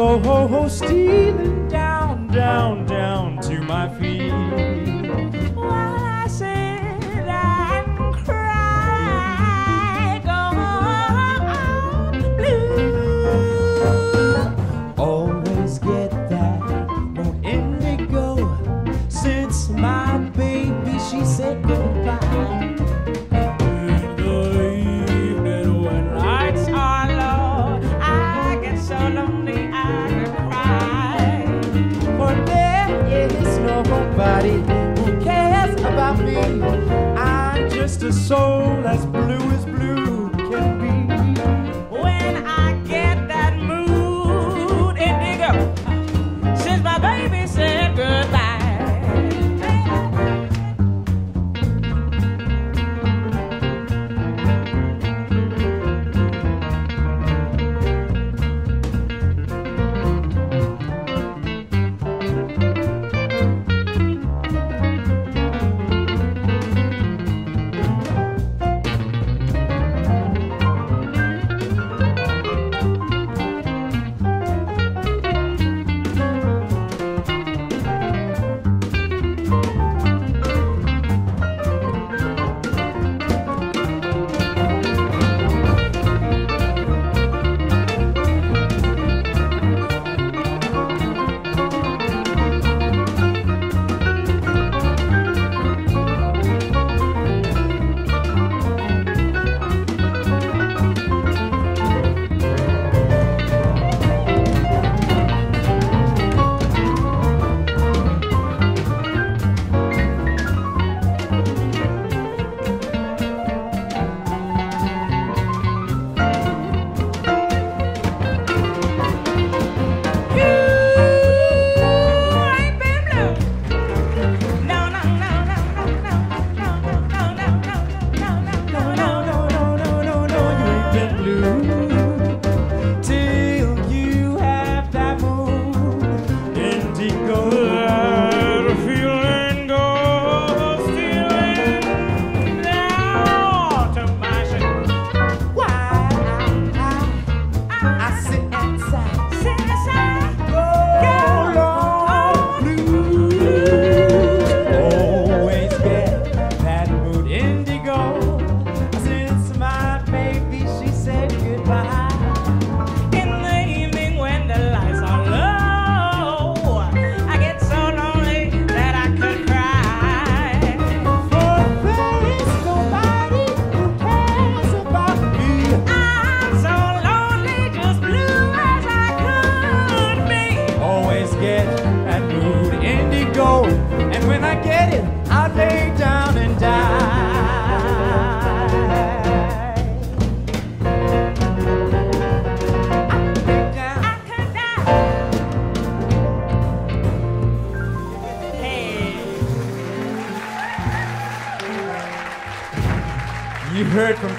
it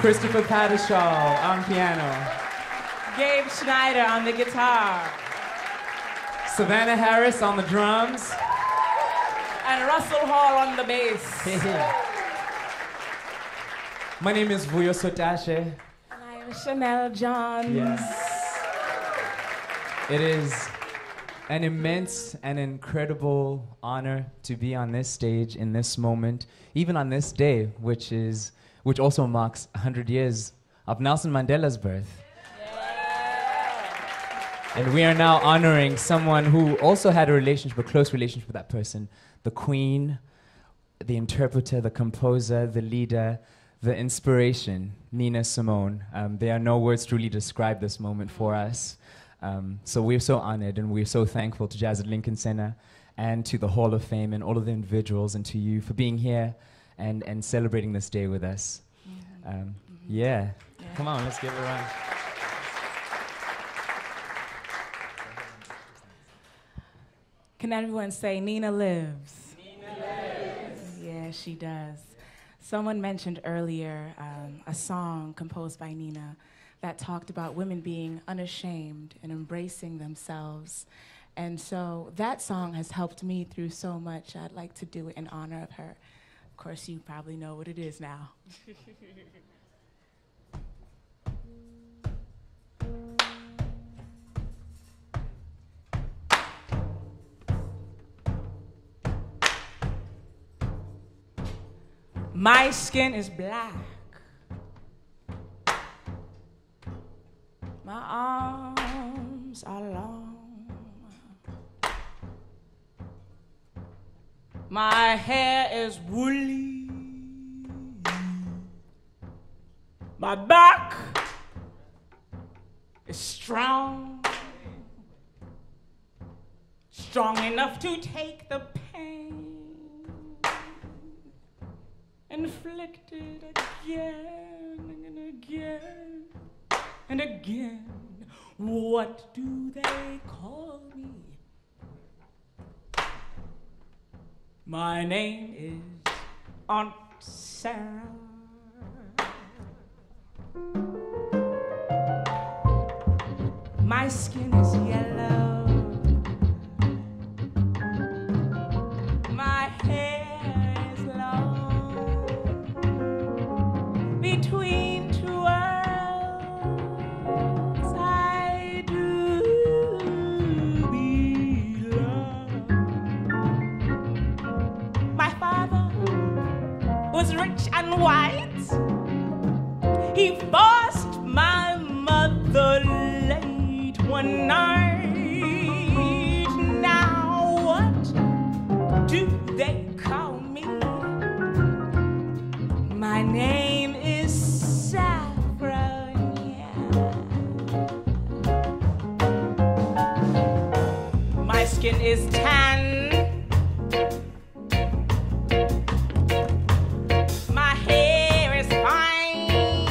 Christopher Pattishall on piano, Gabe Schnider on the guitar, Savannah Harris on the drums. and Russell Hall on the bass. My name is Vuyo Sotashe. And I am Shenel Johns. Yes. It is an immense and incredible honor to be on this stage in this moment, even on this day, which is which also marks 100 years of Nelson Mandela's birth. And we are now honoring someone who also had a relationship, a close relationship with that person, the queen, the interpreter, the composer, the leader, the inspiration, Nina Simone. Um, there are no words to really describe this moment for us. Um, so we're so honored and we're so thankful to Jazz at Lincoln Center and to the Hall of Fame and all of the individuals and to you for being here and, and celebrating this day with us. Um, yeah. Come on, let's give it a round. Can everyone say Nina lives? Nina lives. Yeah, she does. Someone mentioned earlier um, a song composed by Nina that talked about women being unashamed and embracing themselves. And so that song has helped me through so much. I'd like to do it in honor of her course, you probably know what it is now. My skin is black. My arms are long. My hair is woolly. My back is strong. Strong enough to take the pain inflicted again and again and again. What do they call me? My name is Aunt Sarah. My skin is yellow. Is tan. My hair is fine.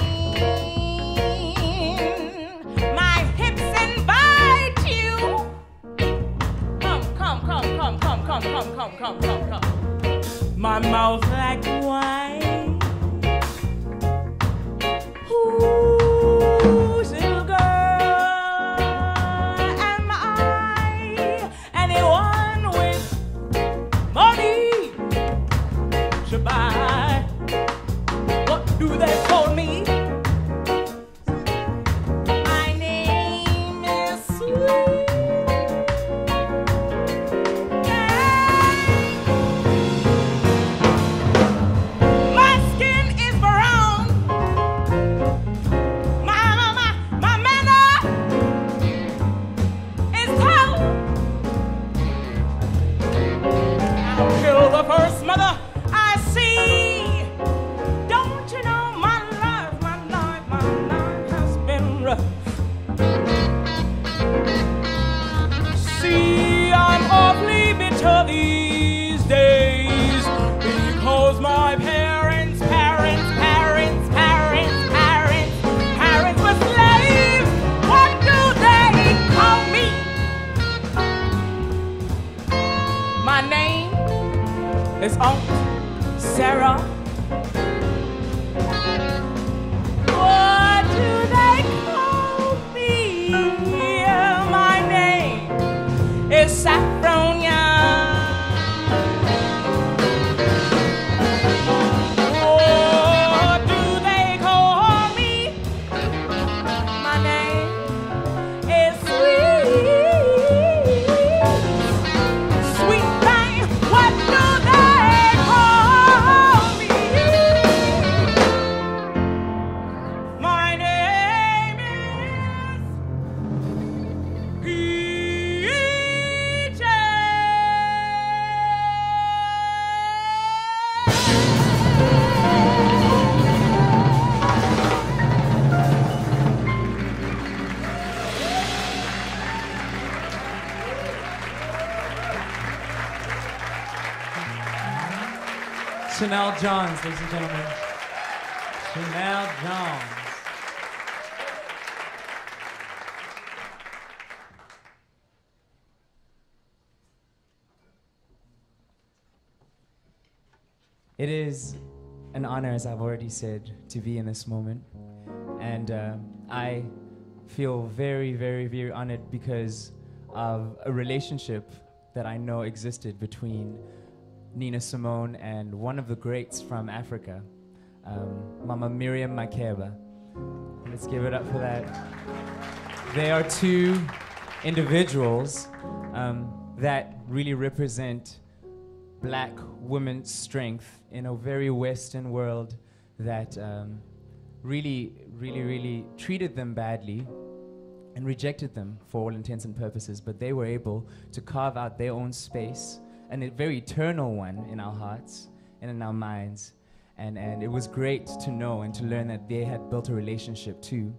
My hips invite you. Come, come, come, come, come, come, come, come, come, come, come. My mouth like Shenel Johns, ladies and gentlemen. Shenel Johns. It is an honor, as I've already said, to be in this moment. And uh, I feel very, very, very honored because of a relationship that I know existed between Nina Simone and one of the greats from Africa, um, Mama Miriam Makeba. Let's give it up for that. They are two individuals um, that really represent black woman's strength in a very Western world that um, really, really, really treated them badly and rejected them for all intents and purposes, but they were able to carve out their own space, and a very eternal one in our hearts and in our minds. And, and it was great to know and to learn that they had built a relationship too.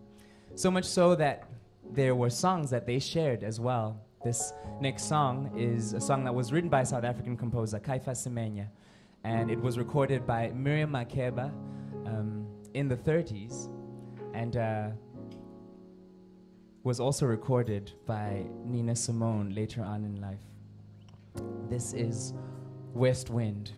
So much so that there were songs that they shared as well. This next song is a song that was written by South African composer Caiphus Semenya, and it was recorded by Miriam Makeba um, in the 30s. And uh, was also recorded by Nina Simone later on in life. This is West Wind.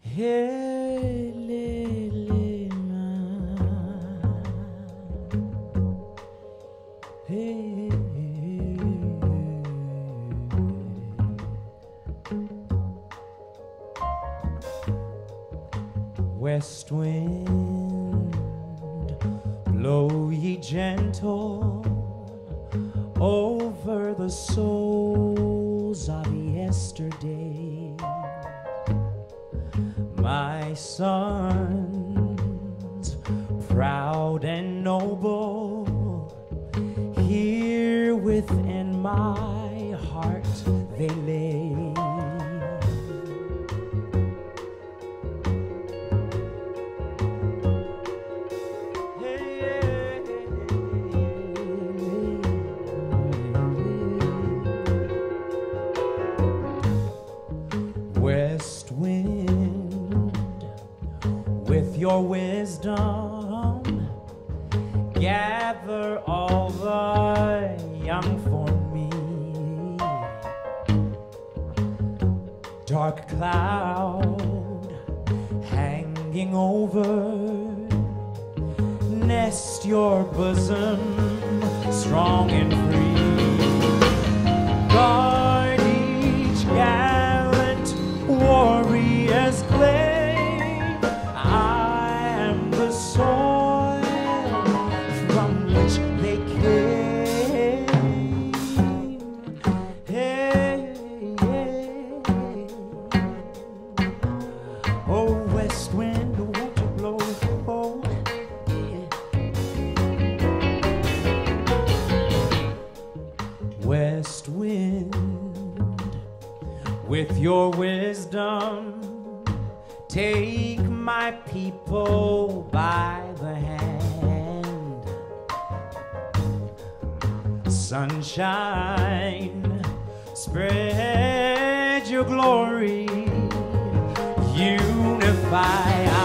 Hey, West wind, blow ye gentle over the souls of yesterday. My sons, proud and noble, here within my your wisdom, gather all the young for me. Dark cloud hanging over, nest your bosom strong and free. With your wisdom, take my people by the hand. Sunshine, spread your glory, unify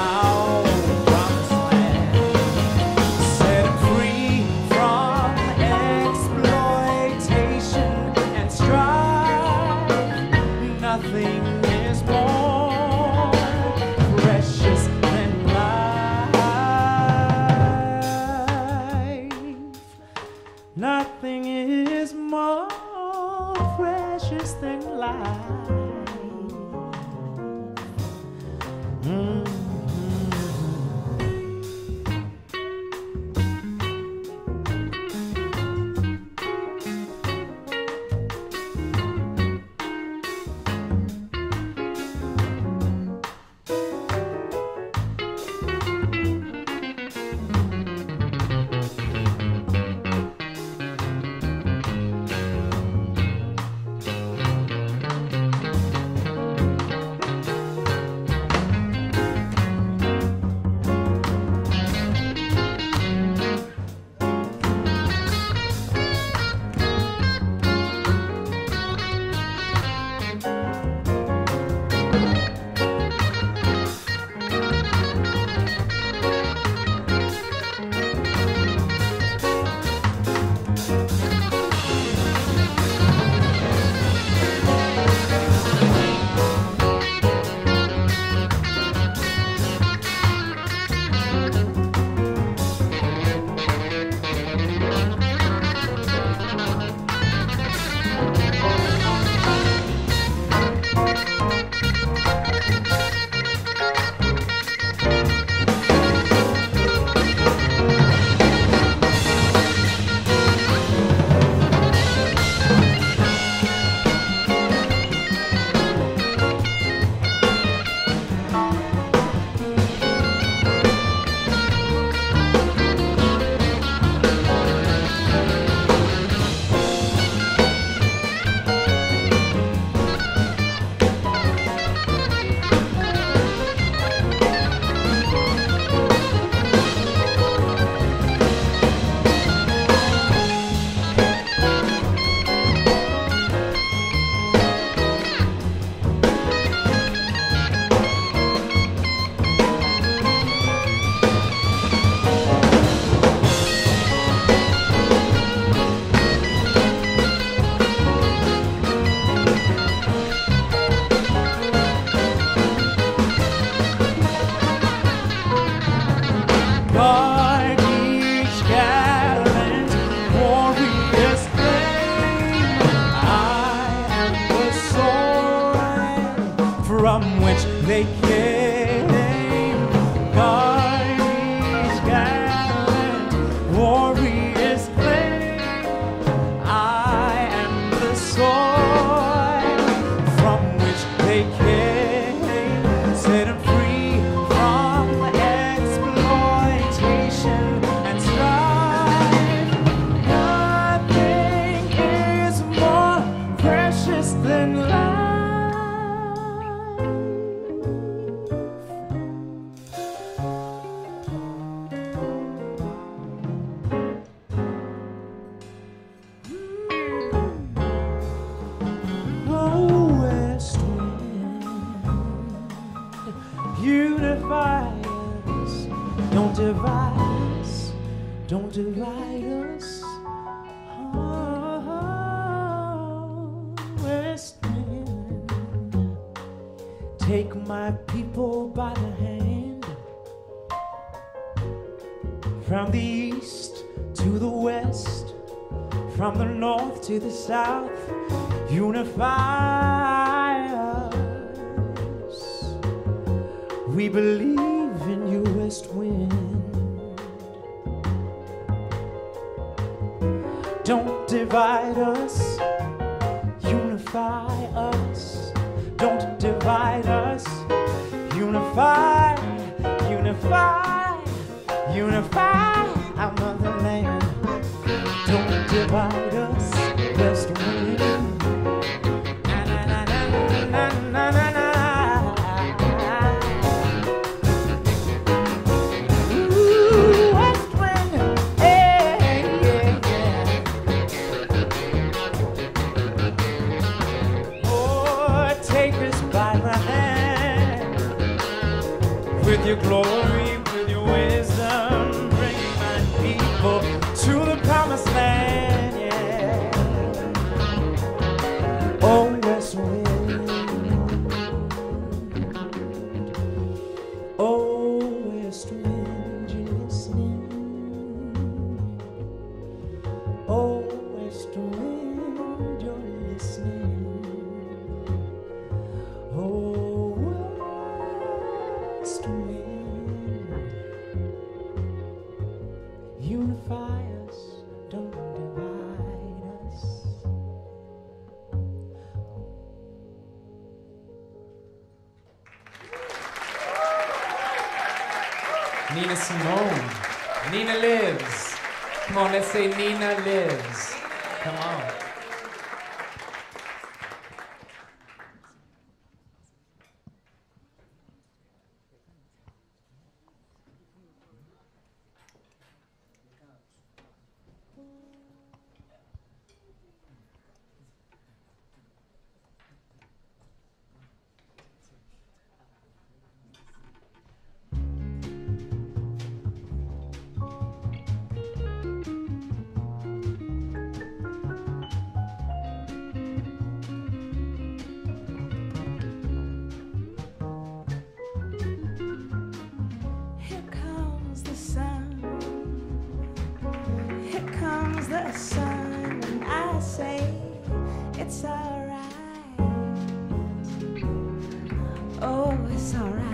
Oh, it's alright.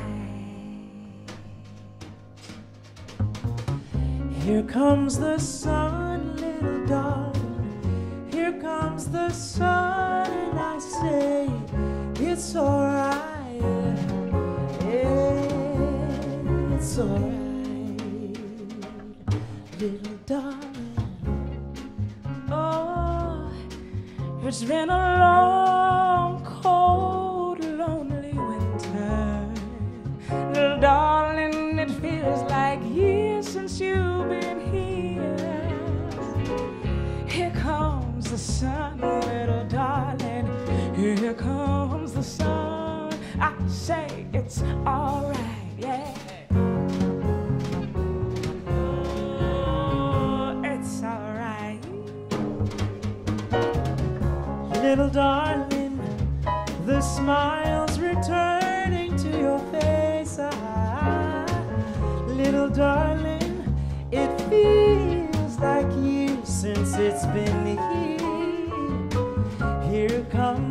Here comes the sun, little darling. Here comes the sun, and I say, it's alright. Yeah, it's alright, little darling. Oh, it's been a long it's alright, yeah. Oh, it's alright. Little darling, the smile's returning to your face. Ah, little darling, it feels like you since it's been here. Here comes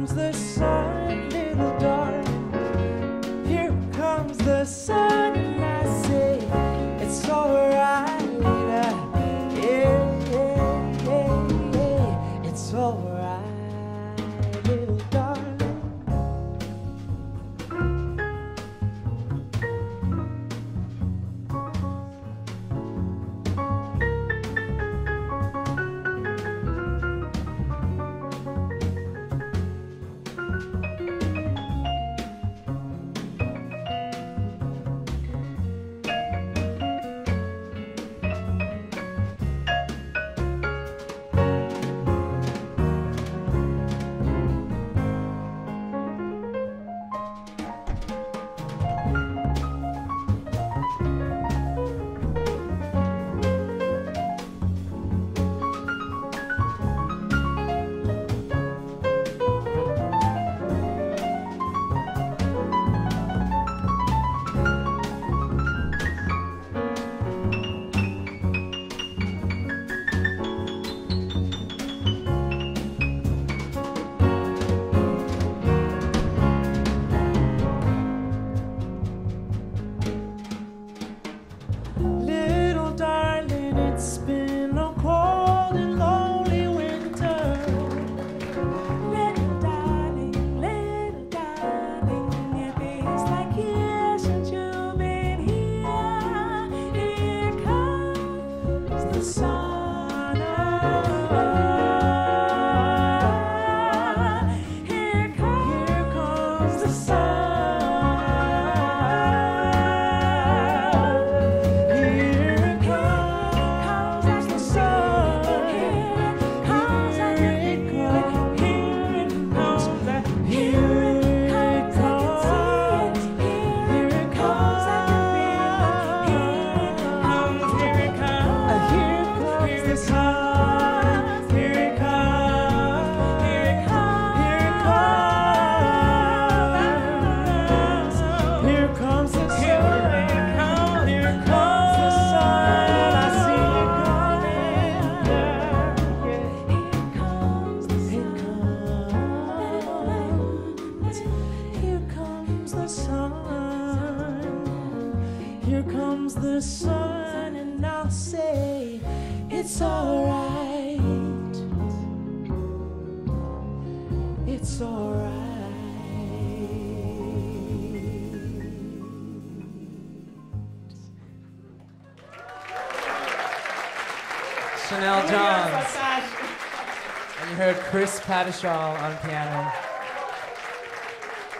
Chris Pattishall on piano.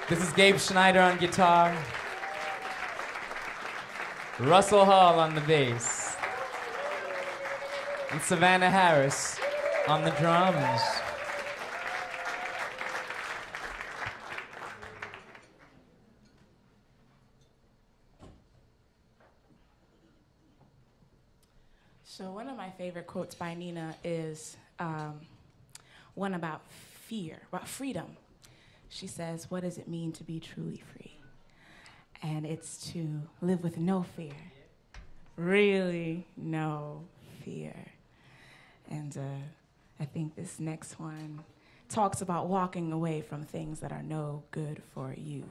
This is Gabe Schnider on guitar. Russell Hall on the bass. And Savannah Harris on the drums. So, one of my favorite quotes by Nina is um, one about fear, about freedom. She says, What does it mean to be truly free? And it's to live with no fear. Really, no fear. And uh, I think this next one talks about walking away from things that are no good for you.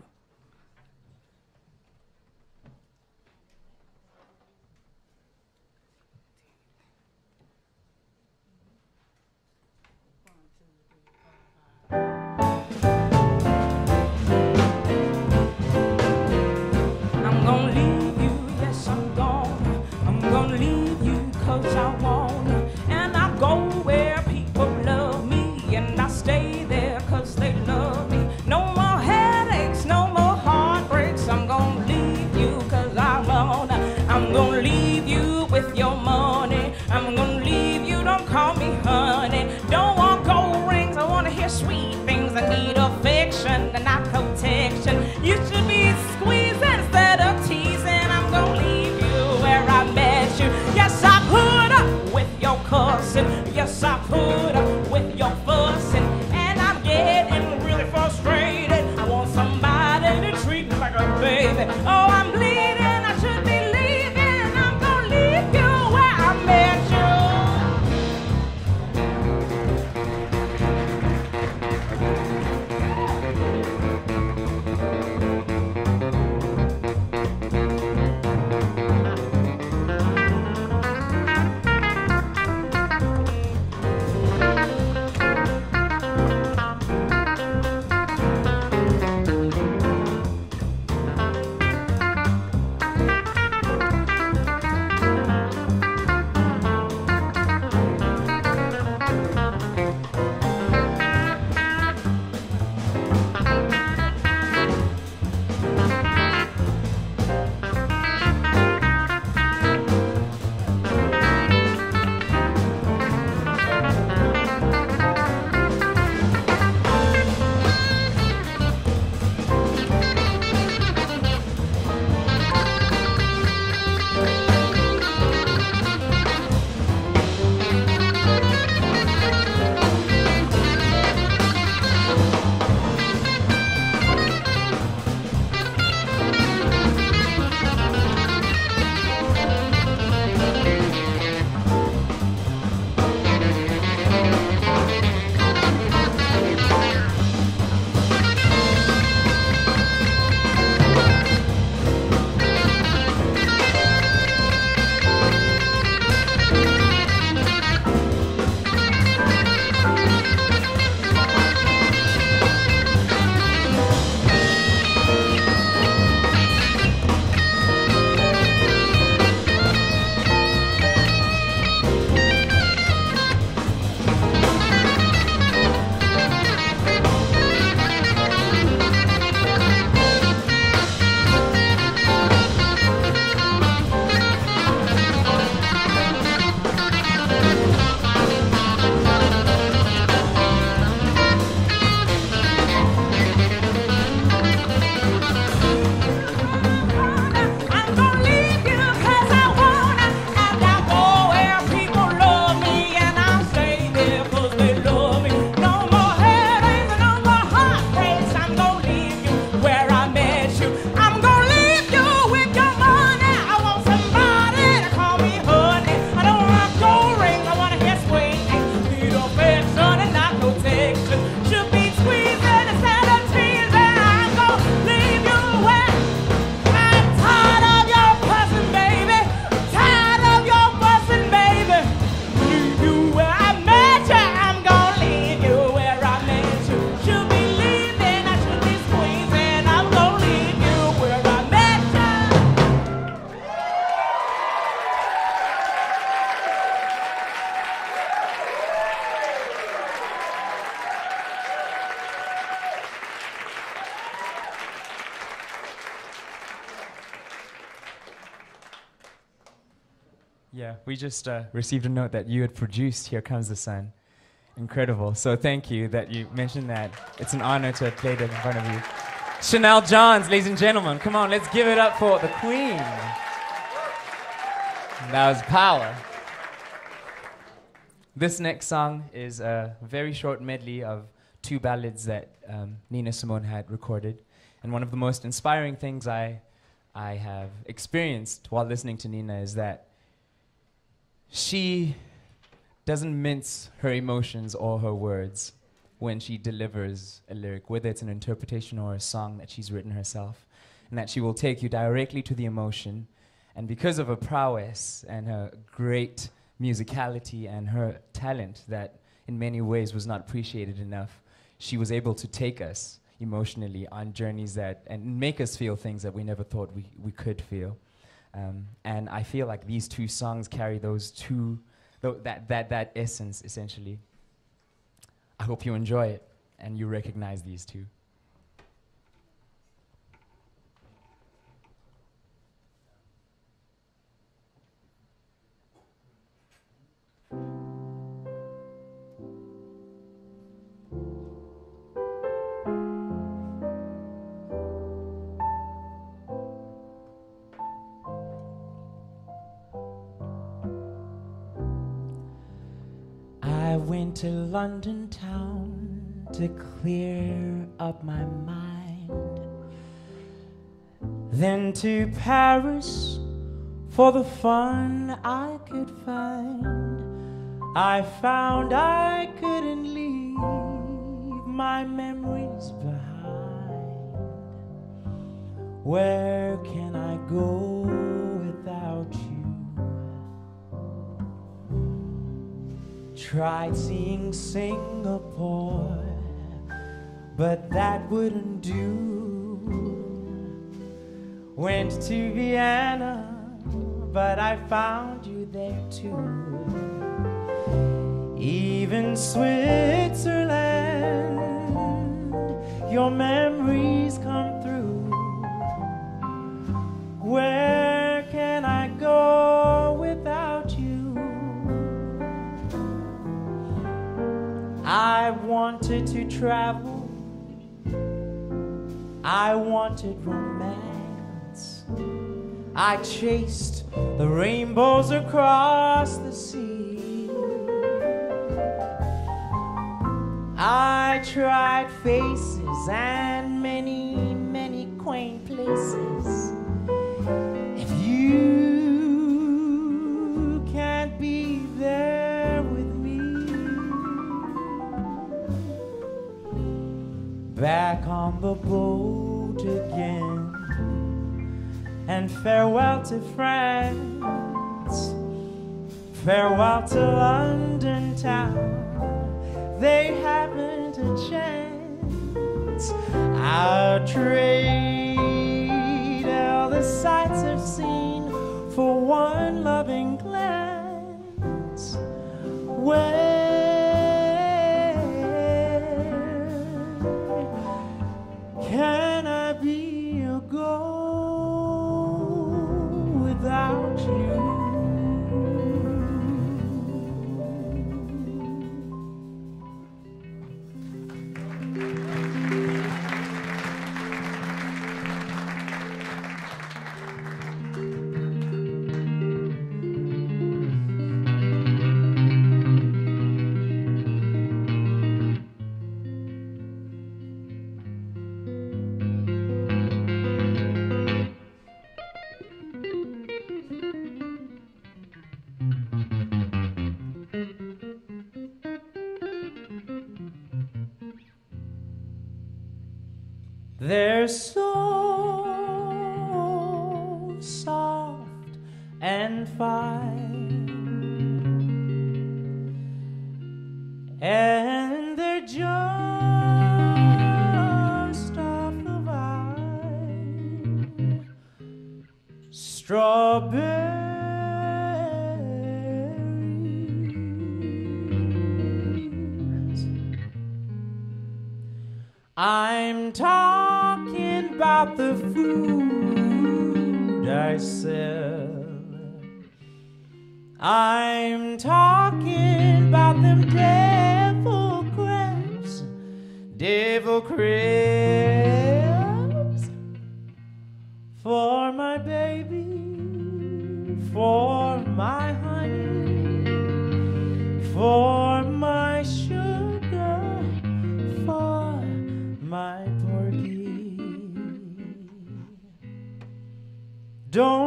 I put we just uh, received a note that you had produced Here Comes the Sun. Incredible. So thank you that you mentioned that. It's an honor to have played it in front of you. Shenel Johns, ladies and gentlemen, come on, let's give it up for the Queen. That was power. This next song is a very short medley of two ballads that um, Nina Simone had recorded. And one of the most inspiring things I, I have experienced while listening to Nina is that she doesn't mince her emotions or her words when she delivers a lyric, whether it's an interpretation or a song that she's written herself, and that she will take you directly to the emotion. And because of her prowess and her great musicality and her talent, that in many ways was not appreciated enough, she was able to take us emotionally on journeys that and make us feel things that we never thought we, we could feel. Um, and I feel like these two songs carry those two, th- that, that, that essence essentially. I hope you enjoy it and you recognize these two. I went to London town to clear up my mind. Then to Paris for the fun I could find. I found I couldn't leave my memories behind. Where can I go Tried seeing Singapore, but that wouldn't do. Went to Vienna, but I found you there too. Even Switzerland, your memories come through. Where wanted to travel. I wanted romance. I chased the rainbows across the sea. I tried faces and many, many quaint places. If you back on the boat again, and farewell to France, farewell to London town. They haven't a chance. I'll trade all the sights I've seen for one loving glance. Where so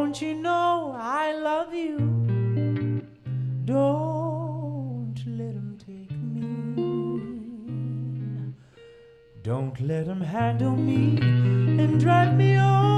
Don't you know I love you? Don't let them take me. Don't let them handle me and drive me on.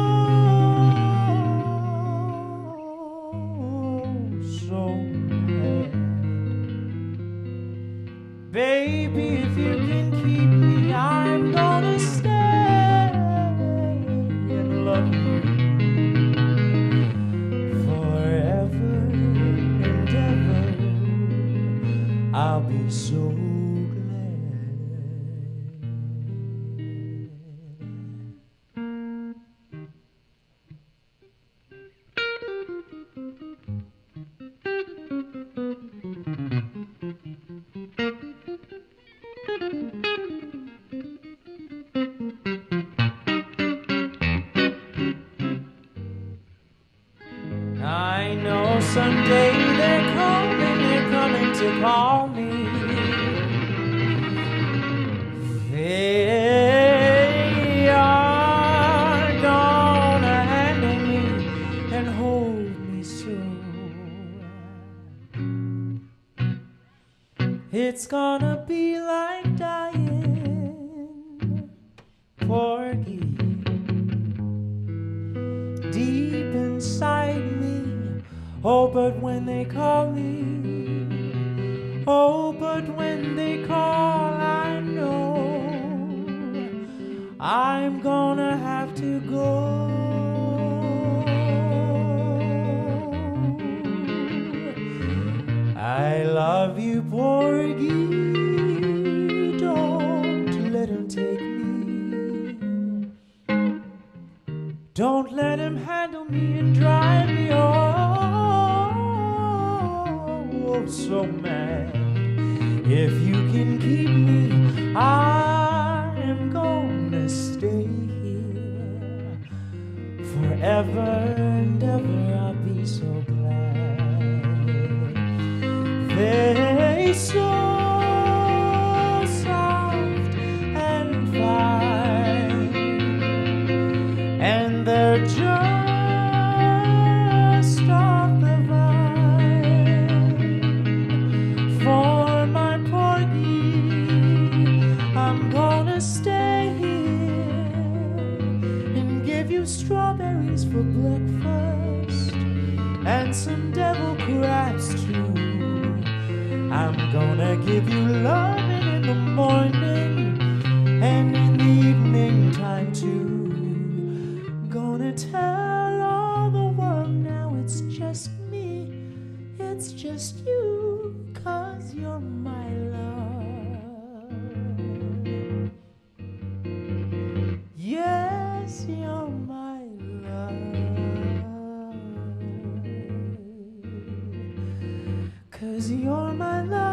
Cause you're my love.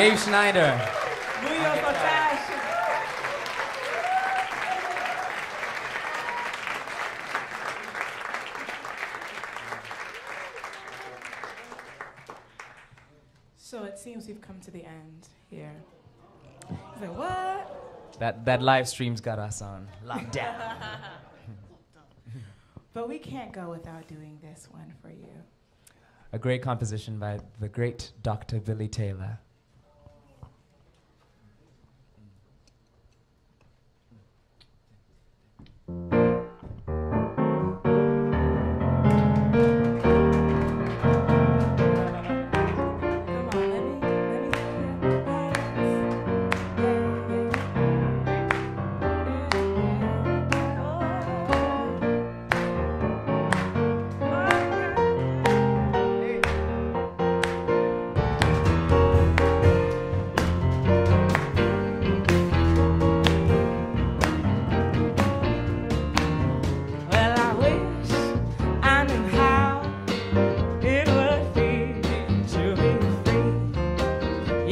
Gabe Schnider. So it seems we've come to the end here. What? That, that live stream's got us on lockdown. but we can't go without doing this one for you. A great composition by the great Dr. Billy Taylor. Come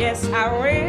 Yes, I wish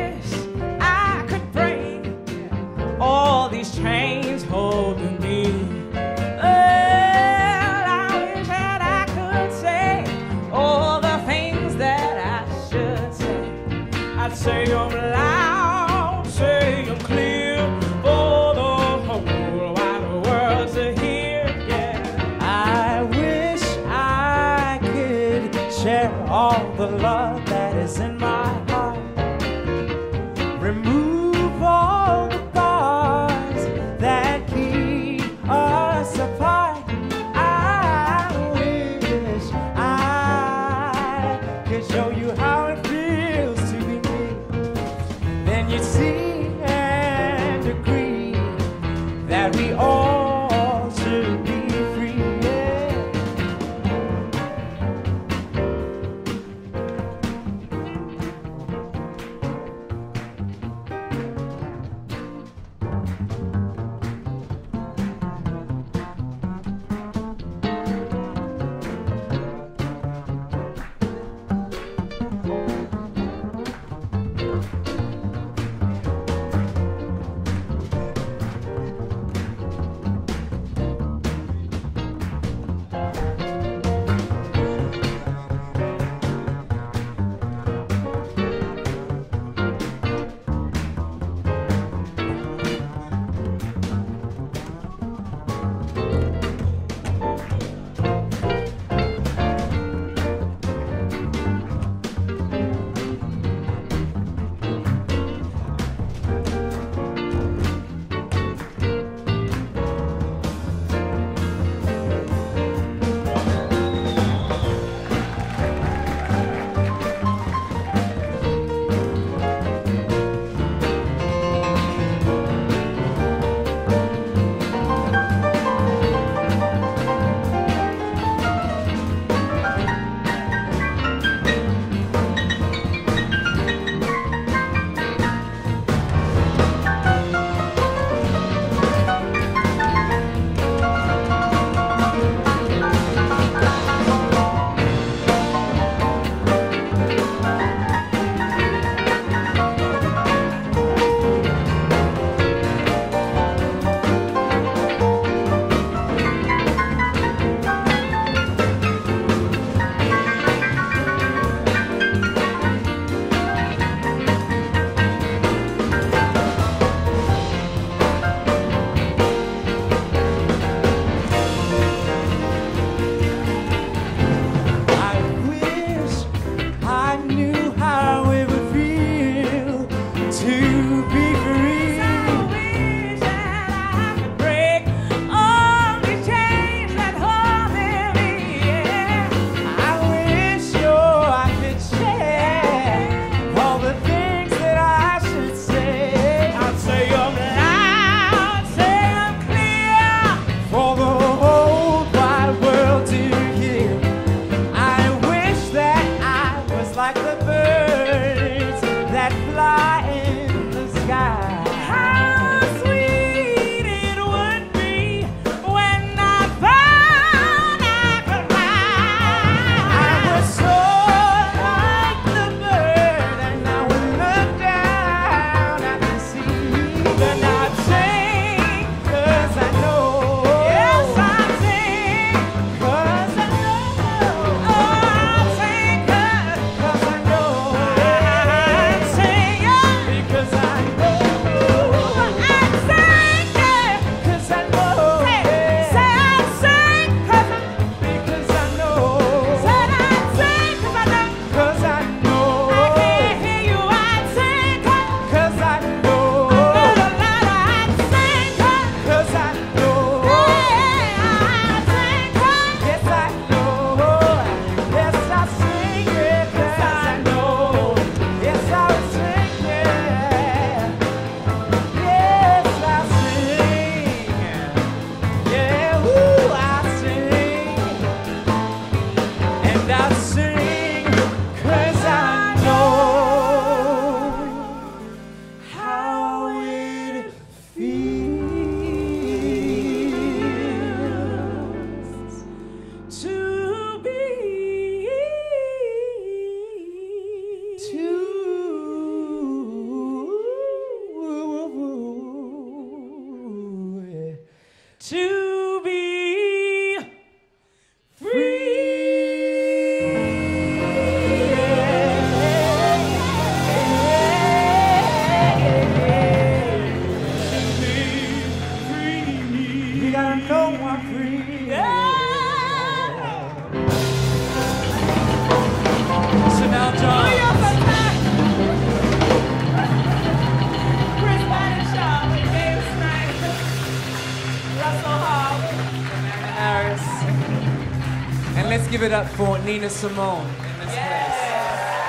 Nina Simone in this place.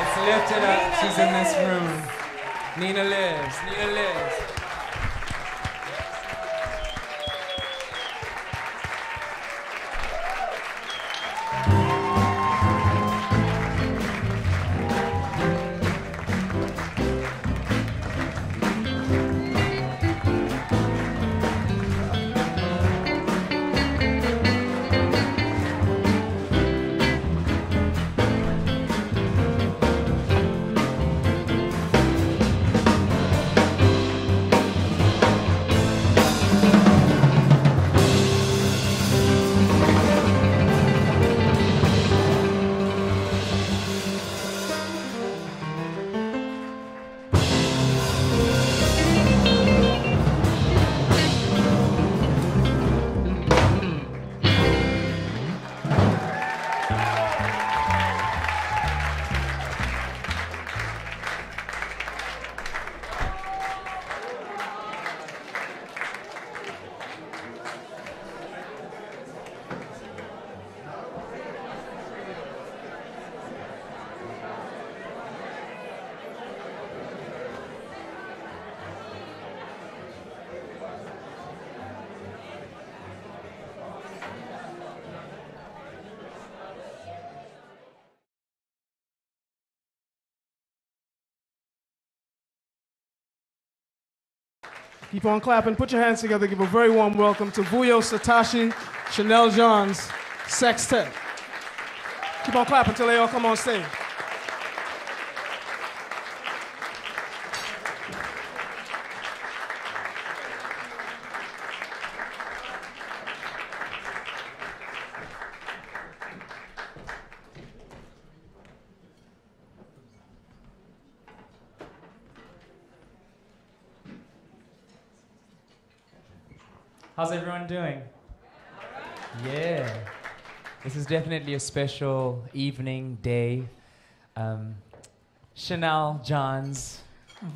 It's lifted up. Nina She's in this room. Nina lives. Nina lives. Keep on clapping. Put your hands together. Give a very warm welcome to Vuyo Sotashe Shenel Johns Sextet. Keep on clapping until they all come on stage. How's everyone doing? Yeah. This is definitely a special evening, day. Um, Shenel Johns.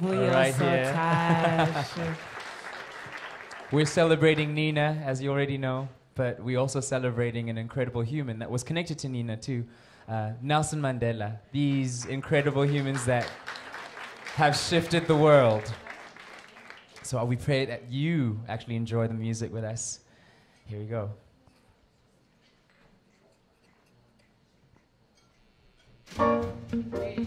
Vuyo Right here. Sotash. We're celebrating Nina, as you already know, but we're also celebrating an incredible human that was connected to Nina too, uh, Nelson Mandela. These incredible humans that have shifted the world. So we pray that you actually enjoy the music with us. Here we go. You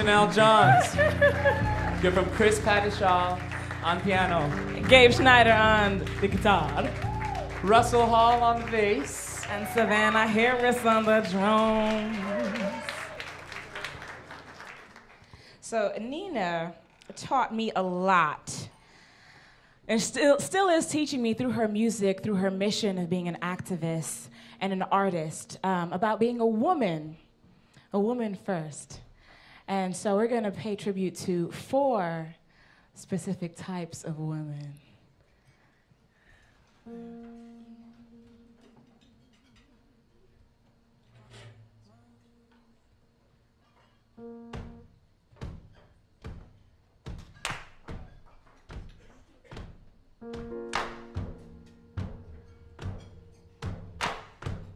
Shenel Johns. You're from Chris Pattishall on piano. Gabe Schnider on the guitar. Russell Hall on the bass. And Savannah Harris on the drums. So Nina taught me a lot. And still, still is teaching me through her music, through her mission of being an activist and an artist, um, about being a woman, a woman first. And so we're going to pay tribute to four specific types of women.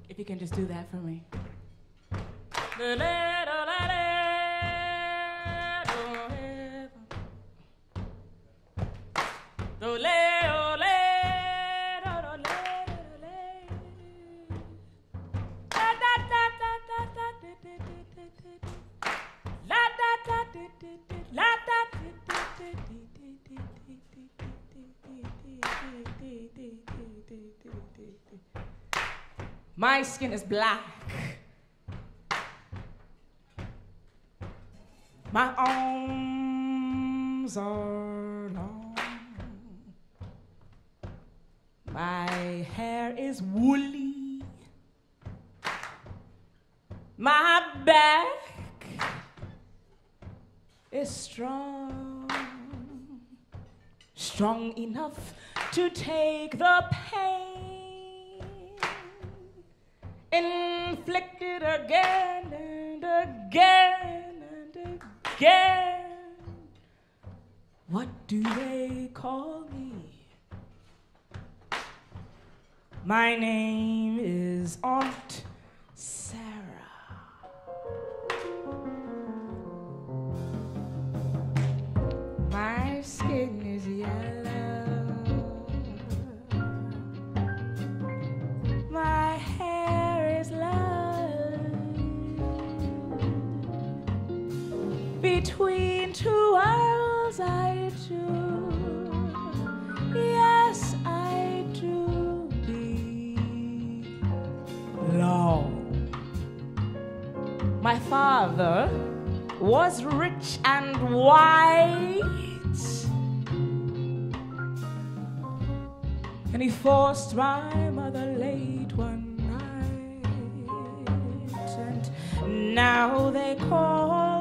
If you can just do that for me. My skin is black. My arms are long. My hair is woolly. My back is strong. Strong enough to take the pain inflicted again and again and again. What do they call me? My name is Aunt Sarah. My skin is yellow. My hair is long. Between two worlds I choose. My father was rich and white, and he forced my mother late one night, and now they call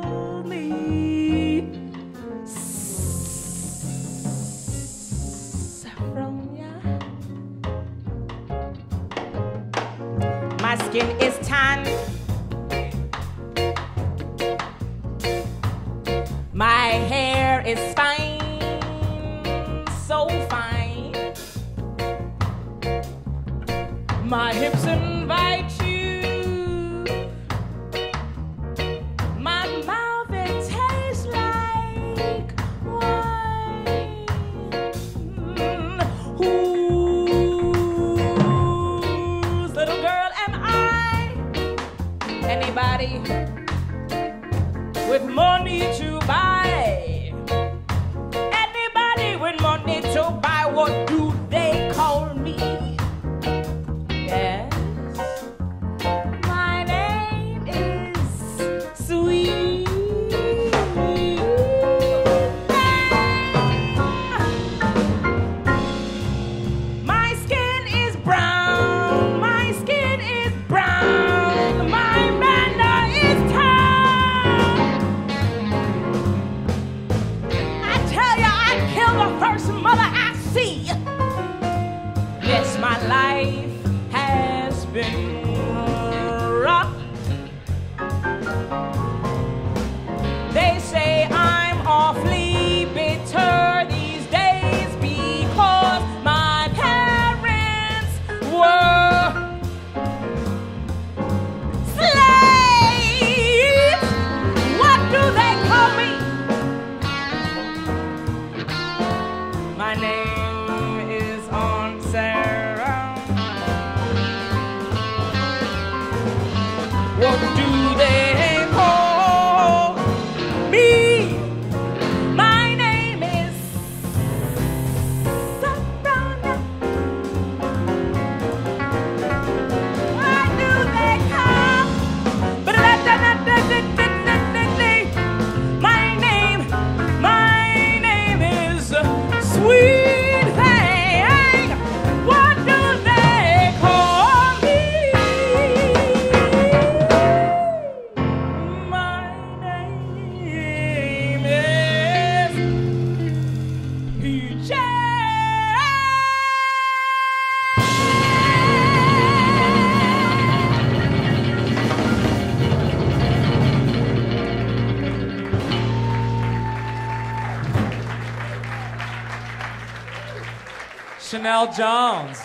Shenel Johns.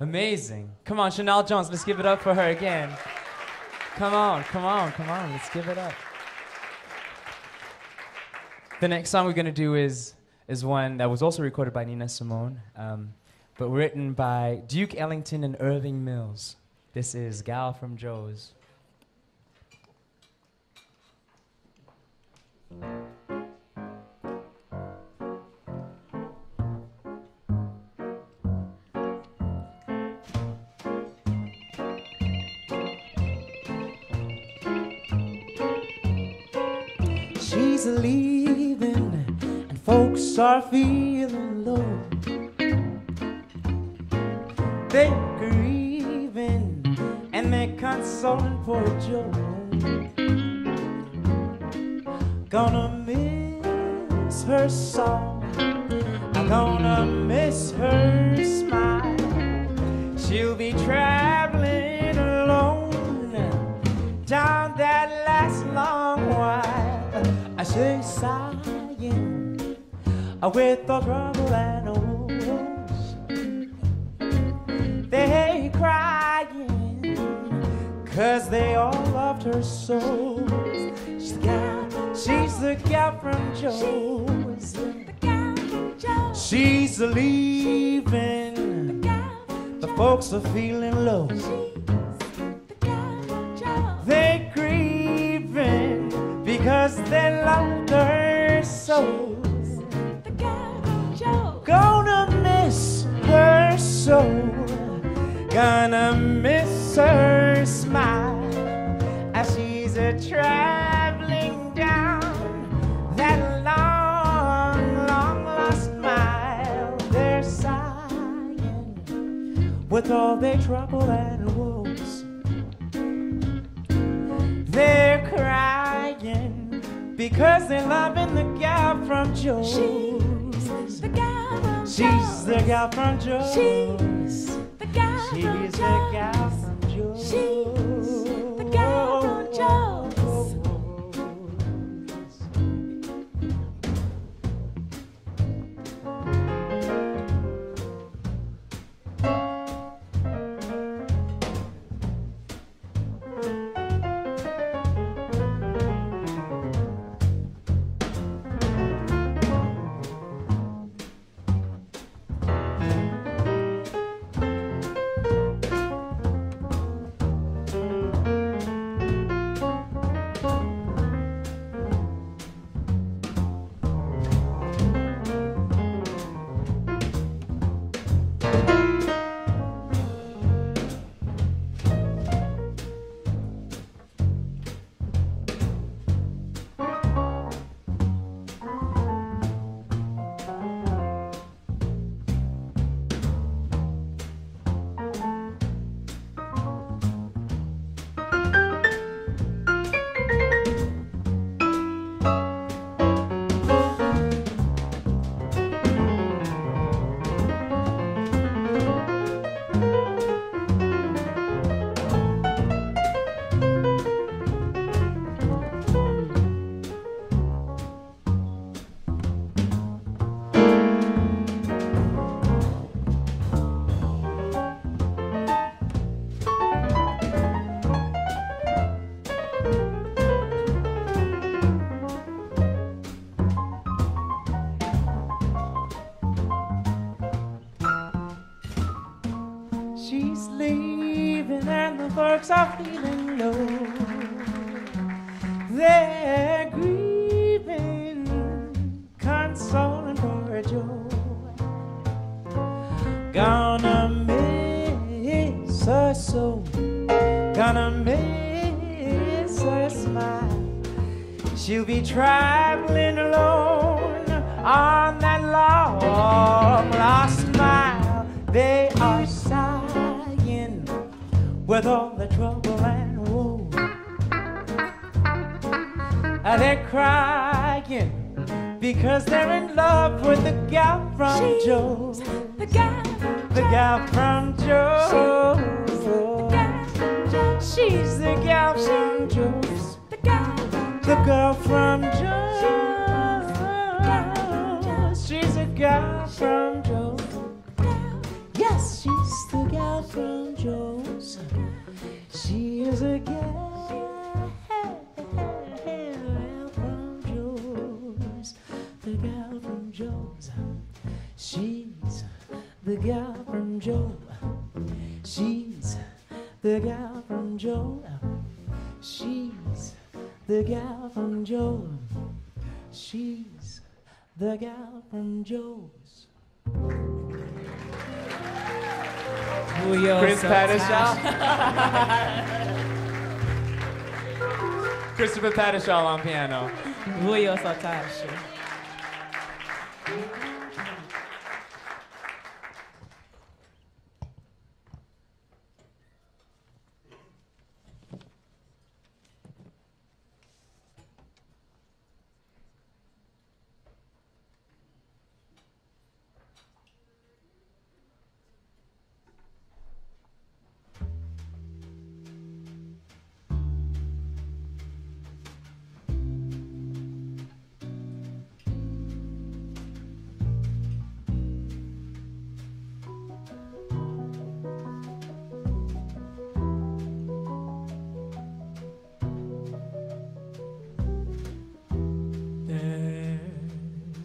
Amazing. Come on, Shenel Johns, let's give it up for her again. Come on, come on, come on, let's give it up. The next song we're going to do is, is one that was also recorded by Nina Simone, um, but written by Duke Ellington and Irving Mills. This is Gal from Joe's. She's leaving, and folks are feeling low. They're grieving, and they're consoling poor Joe. Gonna miss her song, I'm gonna miss her smile. She'll be traveling alone down that last long while. I say sighing uh, with the trouble and woes. They crying cause they all loved her so. She's the gal, she's the gal from Joe's. She's leaving. The folks are feeling low. They grieving because they loved her so. Gonna miss her so. Gonna miss her smile as she's a traveling with all their trouble and woes. They're crying because they're loving the gal from Joe. She's the gal from She's the gal from Joe. She's the gal She's from the gal from Joe. She's the gal from Joe's. So, gonna miss her smile. She'll be traveling alone on that long lost mile. They are sighing with all the trouble and woe. And they're crying because they're in love with the gal from Joe. The gal The gal from Joe. She's the gal from Joe. The from The girl from Joe. She's a gal from Joe. Yes, she's the gal from Joe's. She is a gal from Joe's. The gal from Joe's. She's the gal from Joe. She's the gal from Joe. She's the gal from Joe. She's the gal from Joe's. Chris Pattishall. Christopher Pattishall on piano. Vuyo Sotashe.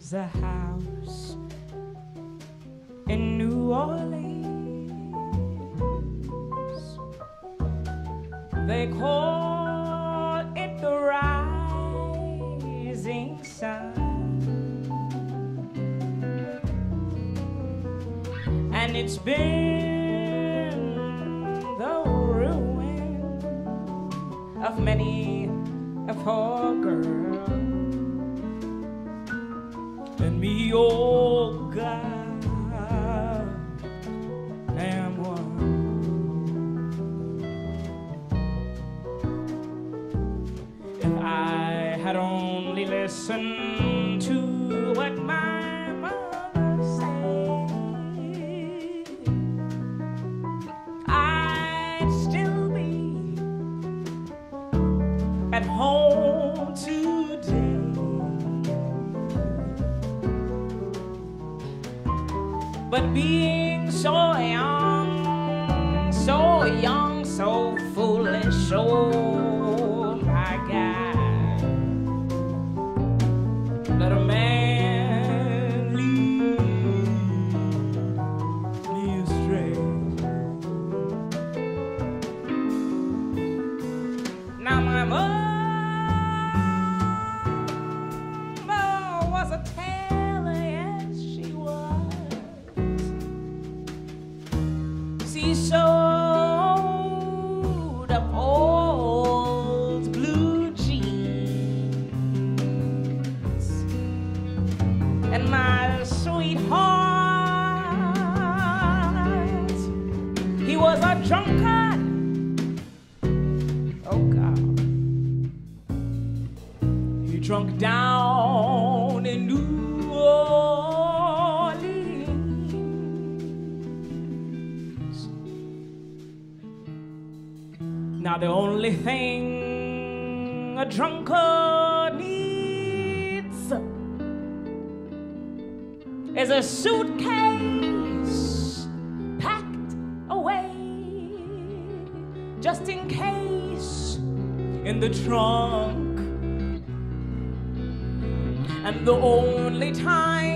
is a house in New Orleans. They call it the rising sun. And it's been the ruin of many of poor. your the trunk. And the only time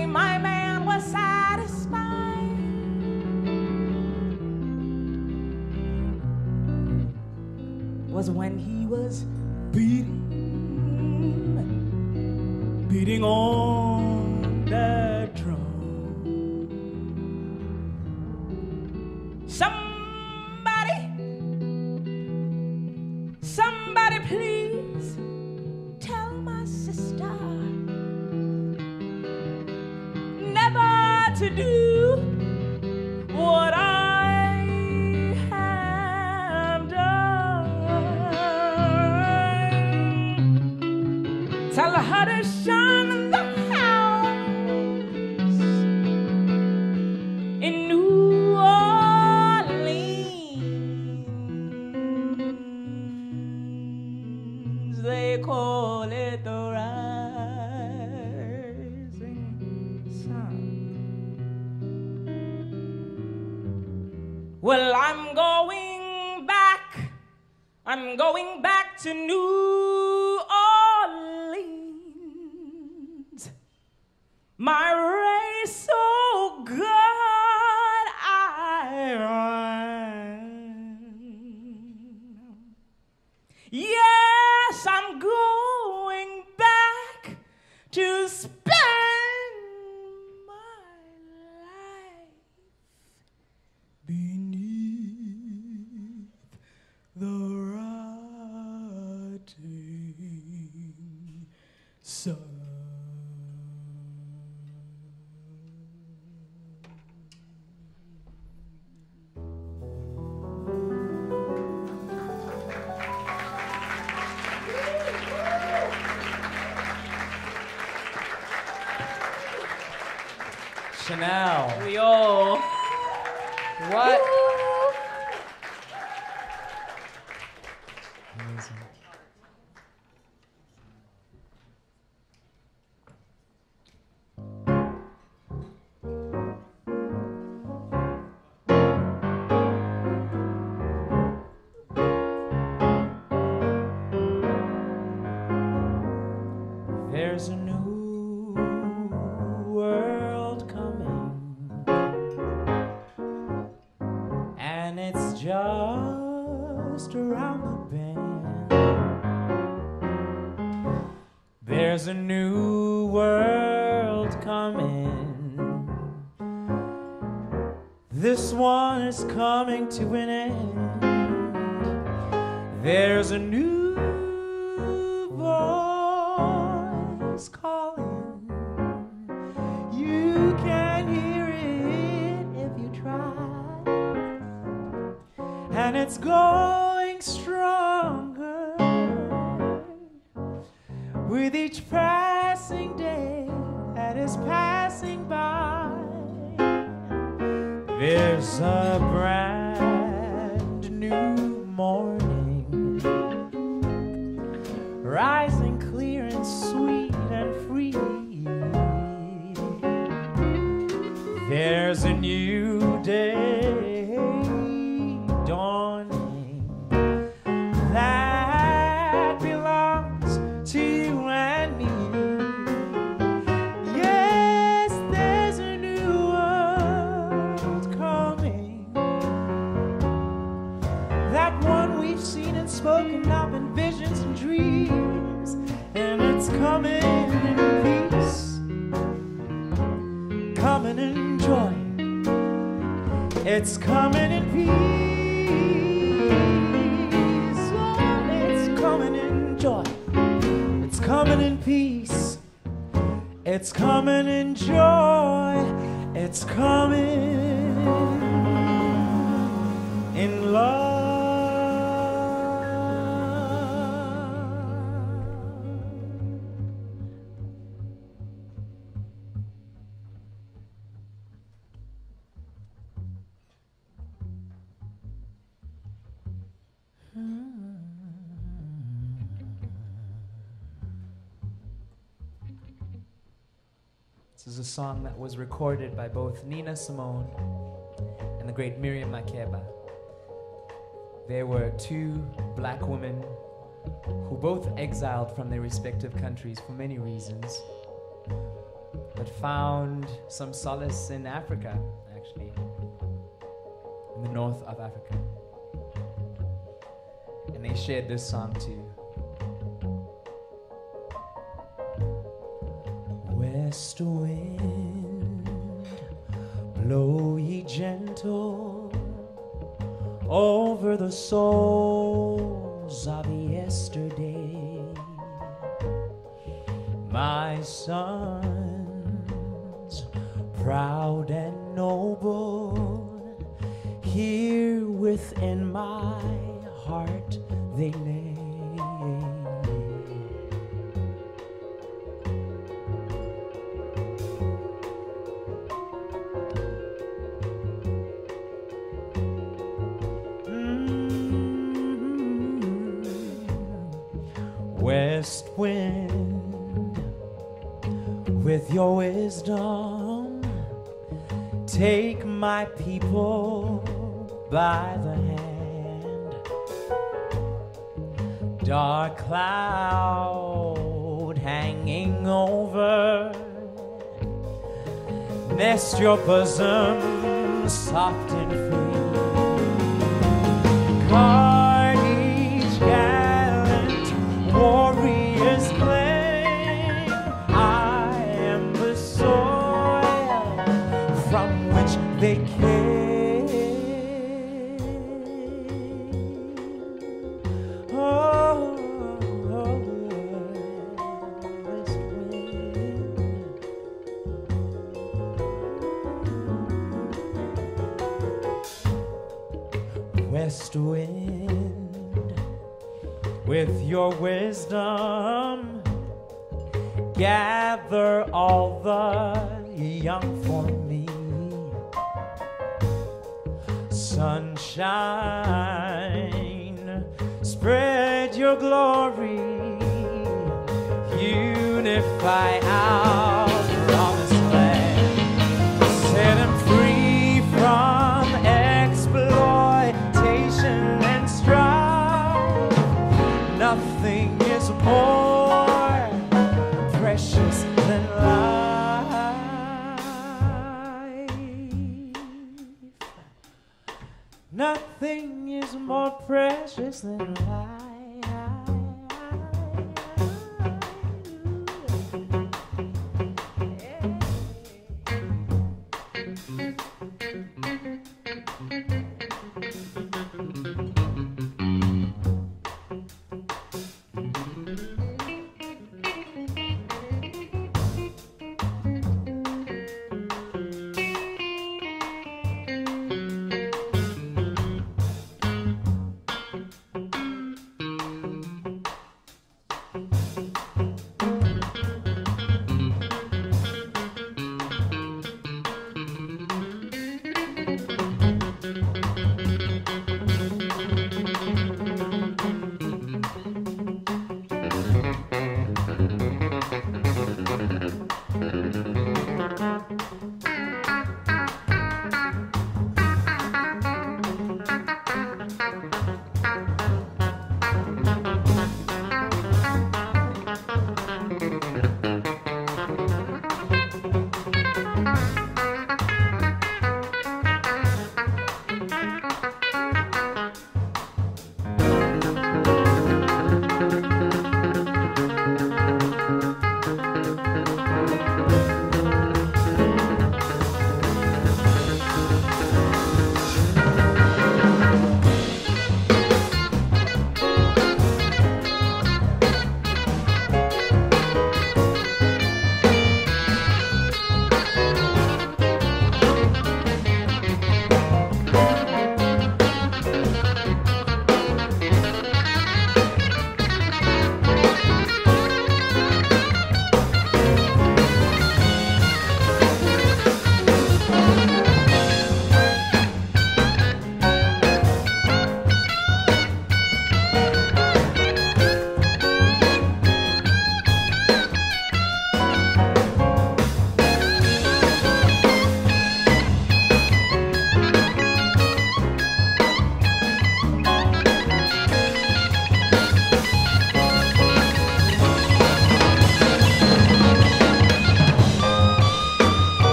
and it's just around the bend. There's a new world coming. This one is coming to an end. There's a new it's going stronger with each passing day that is passing by. There's a brand new morning It's coming in peace. It's coming in joy. It's coming in peace. It's coming in joy. It's coming song that was recorded by both Nina Simone and the great Miriam Makeba. They were two black women who both exiled from their respective countries for many reasons, but found some solace in Africa, actually, in the north of Africa. And they shared this song too. West wind, blow ye gentle over the souls of yesterday. My sons, proud and noble, here within my heart they lay. West wind, with your wisdom, take my people by the hand. Dark cloud hanging over, nest your bosom soft and free.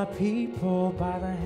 My people by the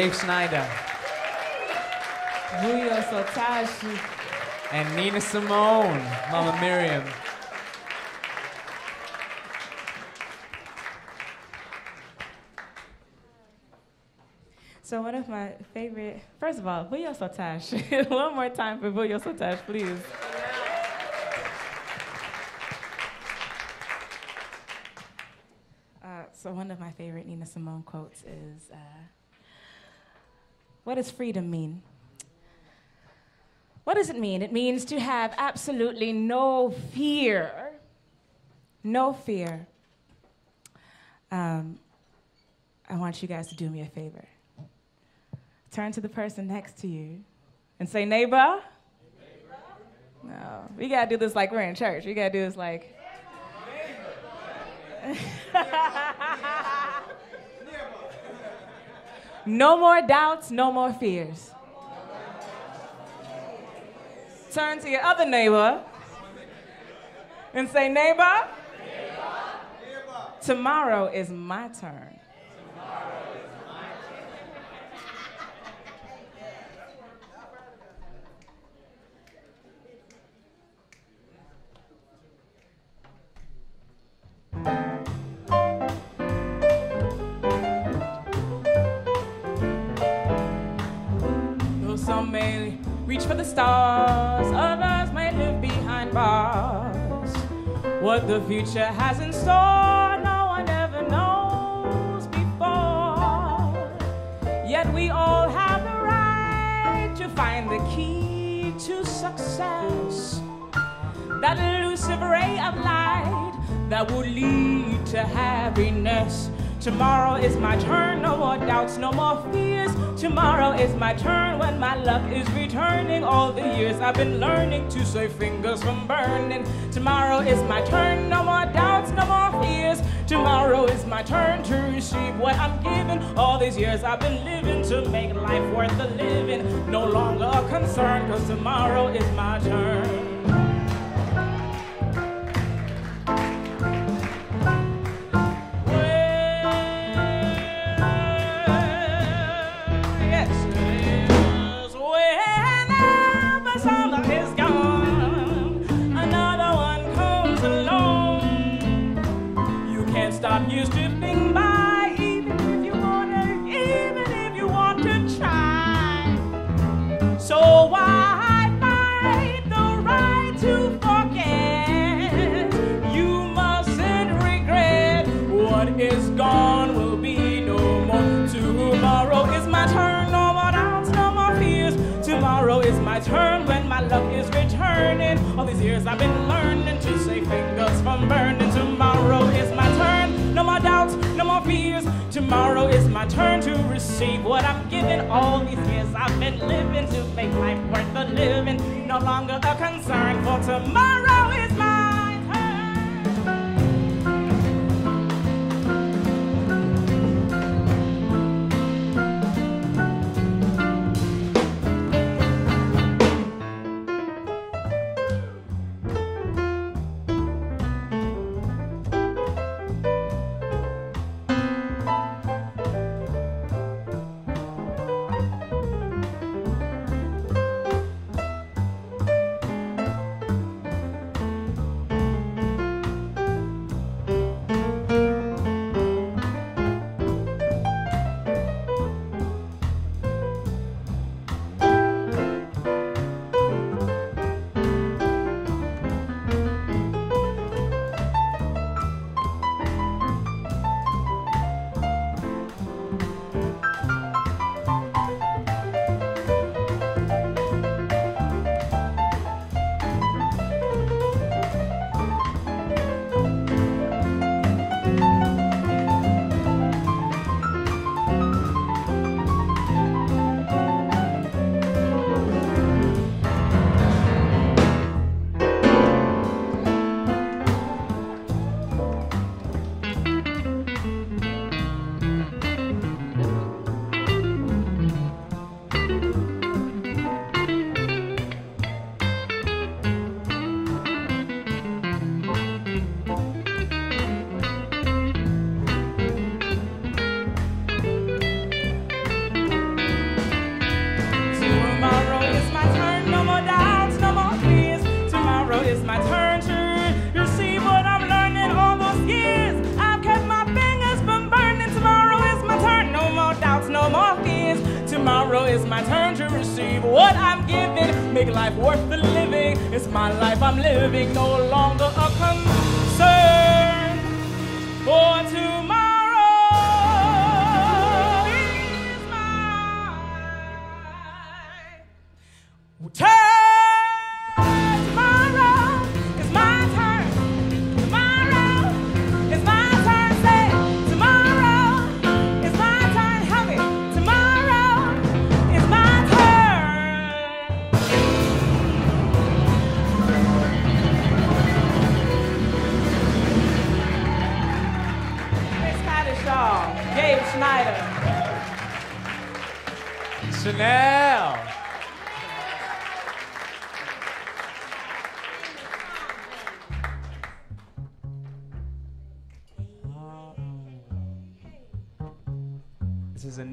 Gabe Schnider, Vuyo Sotashe. and Nina Simone, Mama Miriam. So one of my favorite, first of all, Vuyo Sotashe. one more time for Vuyo Sotashe, please. Uh, so one of my favorite Nina Simone quotes is, uh, "What does freedom mean? What does it mean? It means to have absolutely no fear, no fear." Um, I want you guys to do me a favor. Turn to the person next to you and say, neighbor. No, we gotta do this like we're in church. We gotta do this like. no more doubts, no more fears. Turn to your other neighbor and say, neighbor, tomorrow is my turn. Though reach for the stars, others may live behind bars. What the future has in store, no one ever knows before. Yet we all have the right to find the key to success. That elusive ray of light that will lead to happiness. Tomorrow is my turn, no more doubts, no more fears. Tomorrow is my turn when my luck is returning. All the years I've been learning to save fingers from burning. Tomorrow is my turn, no more doubts, no more fears. Tomorrow is my turn to receive what I'm given. All these years I've been living to make life worth the living. No longer a concern, cause tomorrow is my turn. Years I've been learning to save fingers from burning. Tomorrow is my turn, no more doubts, no more fears. Tomorrow is my turn to receive what I'm given. All these years I've been living to make life worth the living. No longer a concern, for tomorrow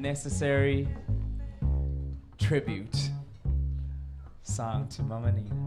necessary tribute song to Mama Nina.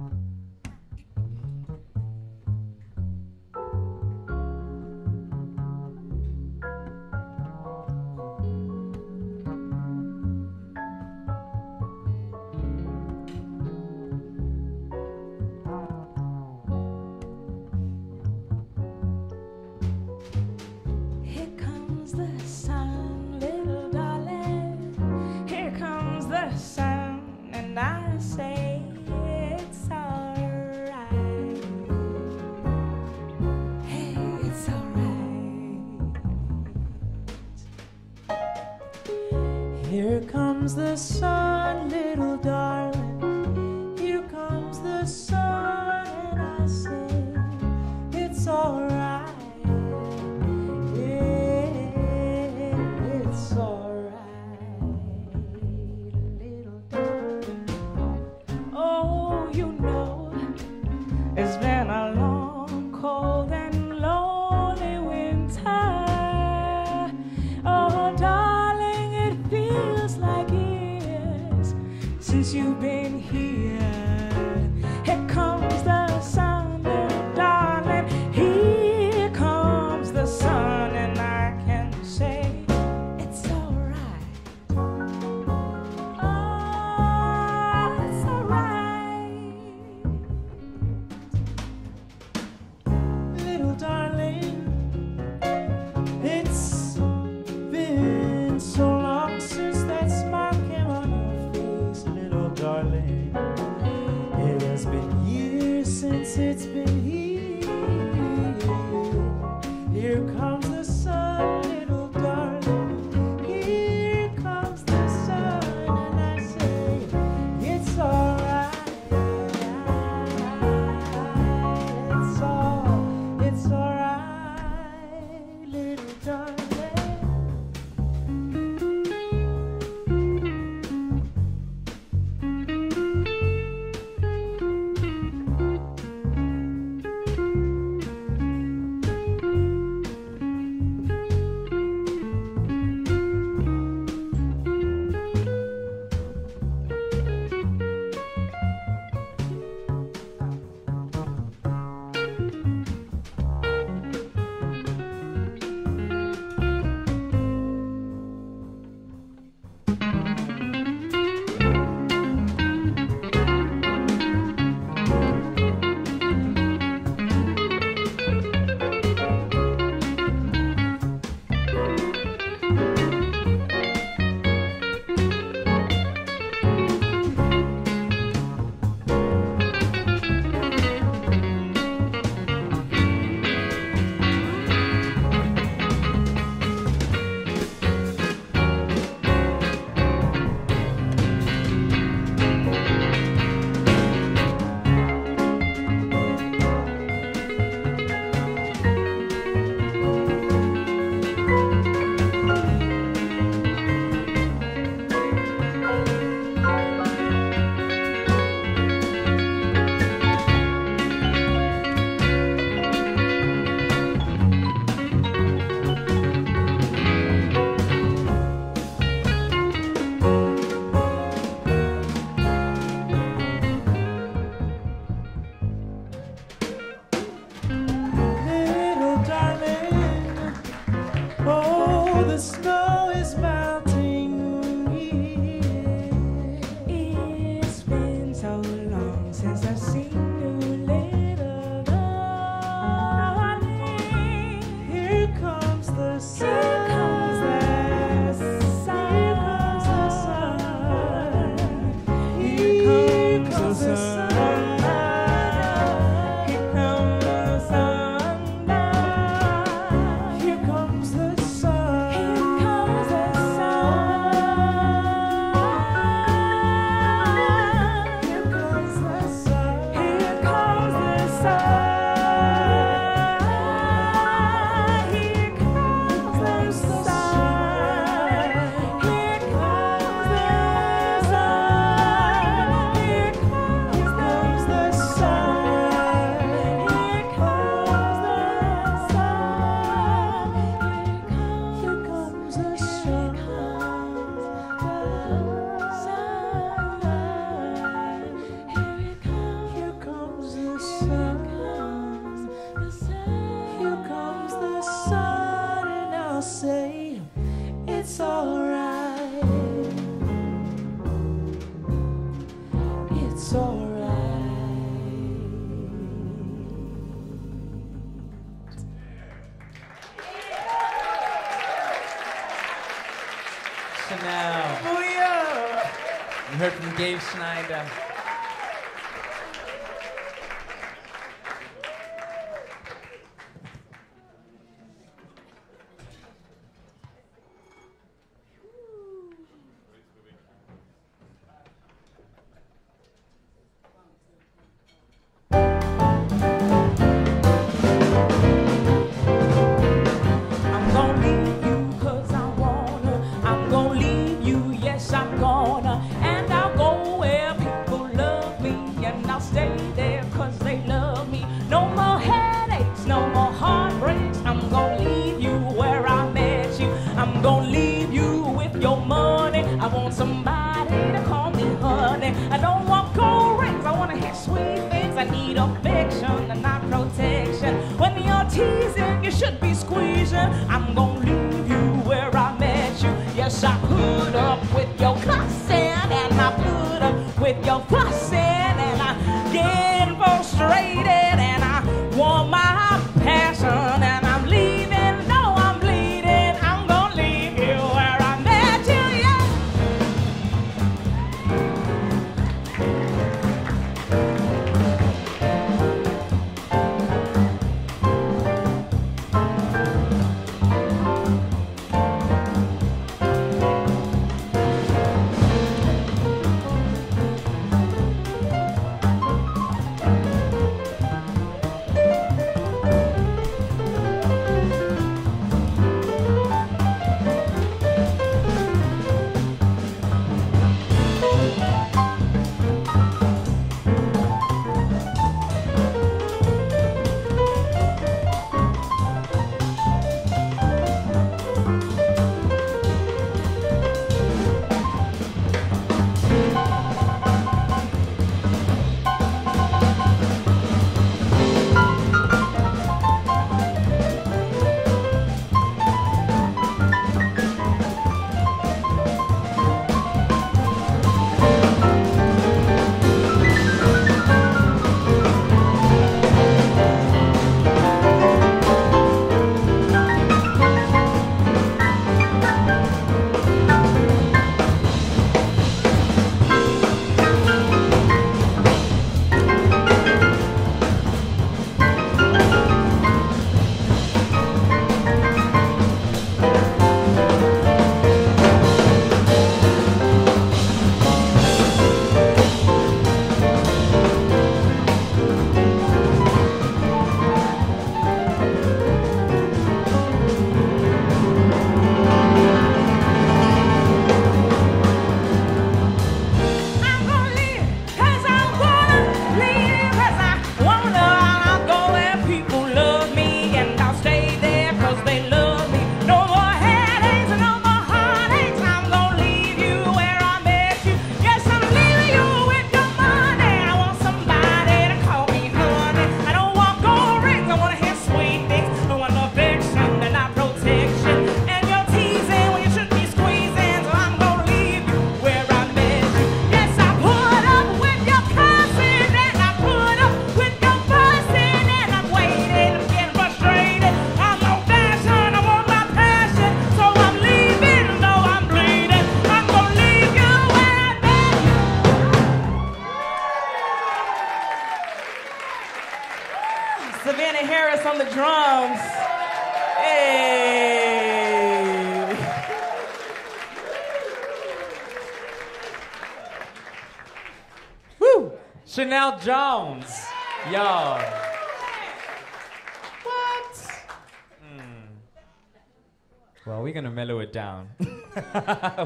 it down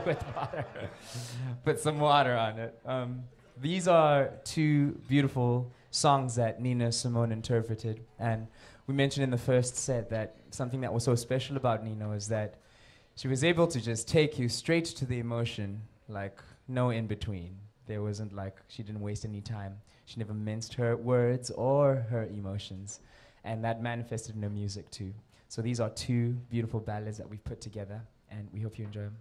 with water. Put some water on it. Um, these are two beautiful songs that Nina Simone interpreted. And we mentioned in the first set that something that was so special about Nina was that she was able to just take you straight to the emotion, like no in between. There wasn't like, she didn't waste any time. She never minced her words or her emotions. And that manifested in her music too. So these are two beautiful ballads that we've put together and we hope you enjoy them.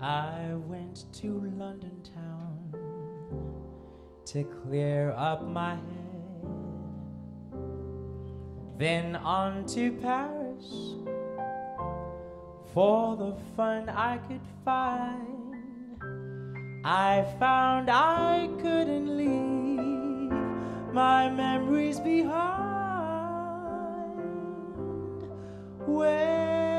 I went to London town to clear up my head. Then on to Paris for the fun I could find. I found I couldn't leave my memories behind. Where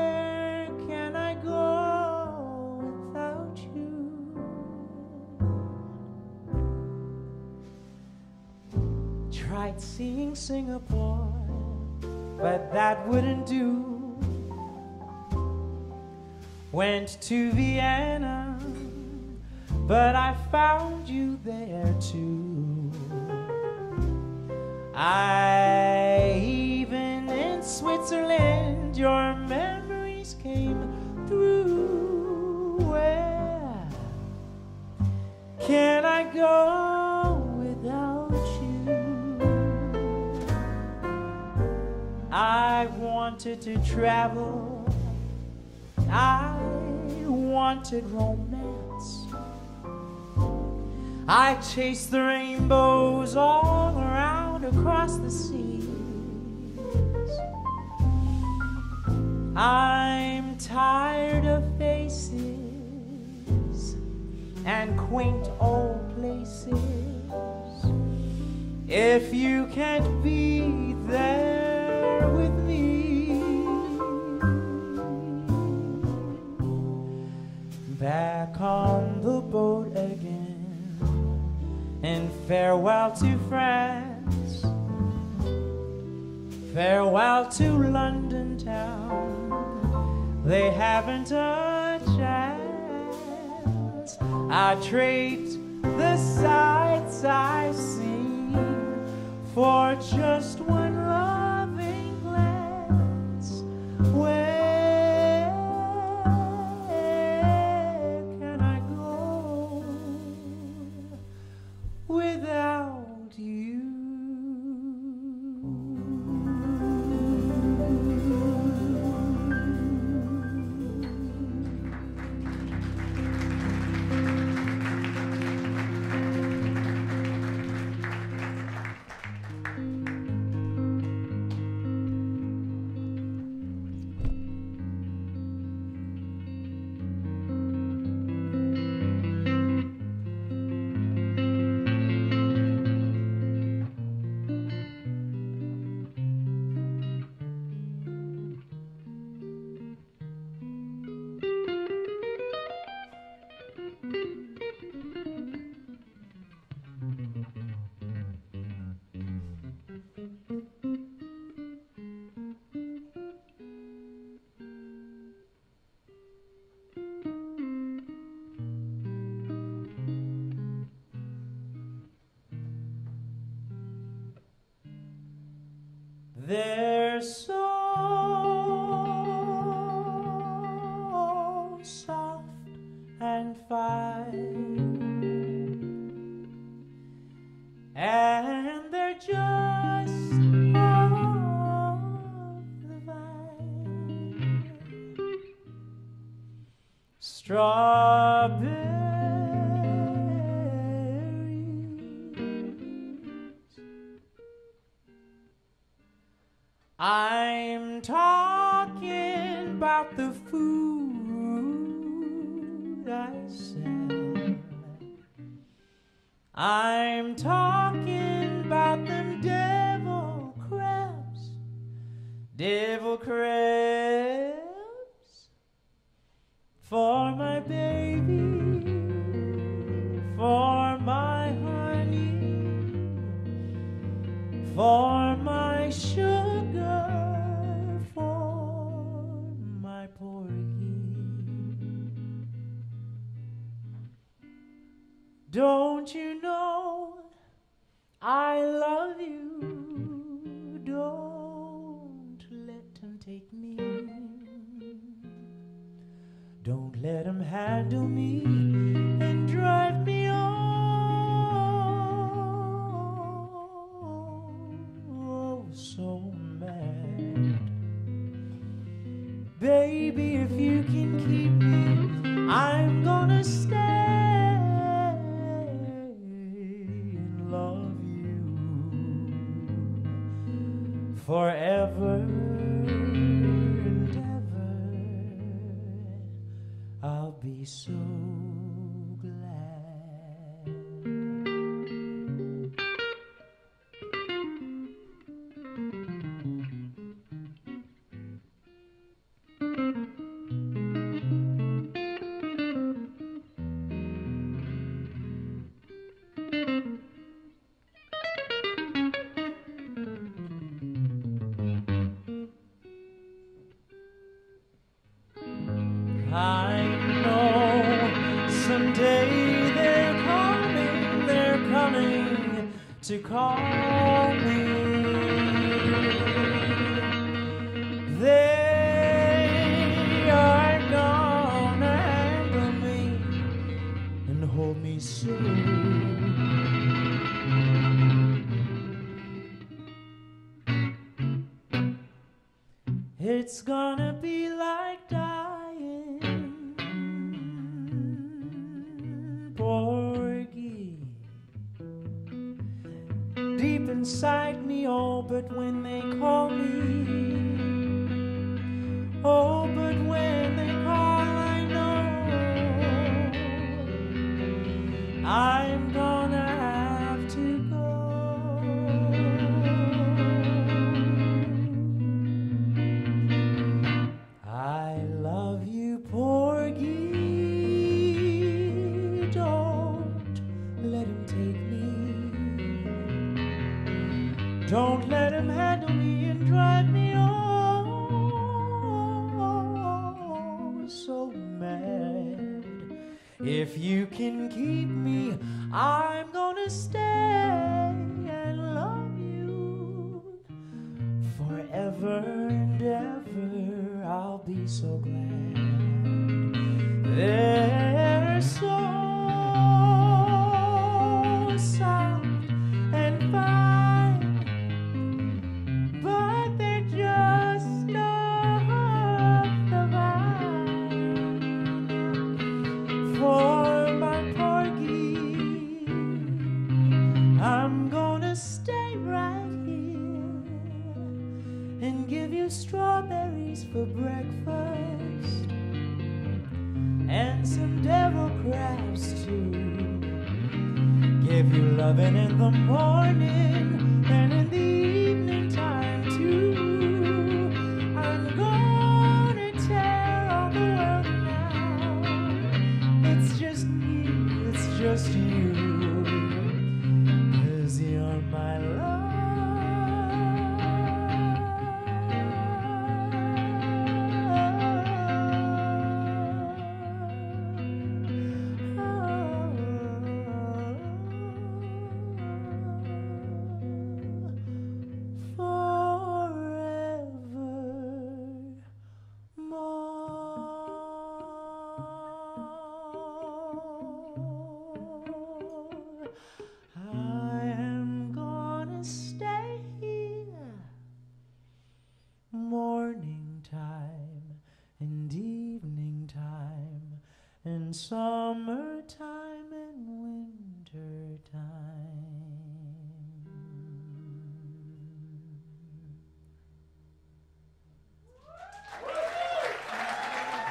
Tried seeing Singapore, but that wouldn't do. Went to Vienna, but I found you there too. I even in Switzerland, your memories came through. Where can I go I wanted to travel. I wanted romance. I chased the rainbows all around across the seas. I'm tired of faces and quaint old places. If you can't be there farewell to France, farewell to London town. They haven't a chance. I trade the sights I've seen for just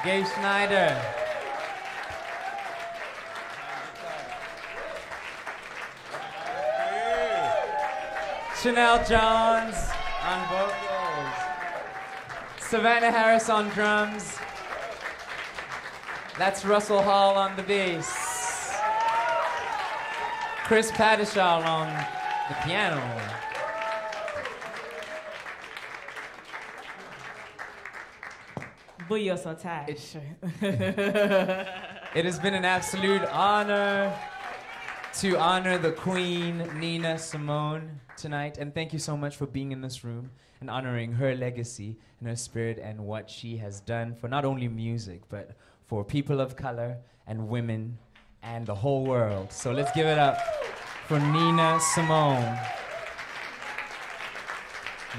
Gabe Schnider. Shenel Johns on vocals. Savannah Harris on drums. That's Russell Hall on the bass. Chris Pattishall on the piano. But you're so tired. It has been an absolute honor to honor the Queen, Nina Simone, tonight. And thank you so much for being in this room and honoring her legacy and her spirit and what she has done for not only music, but for people of color and women and the whole world. So let's give it up for Nina Simone.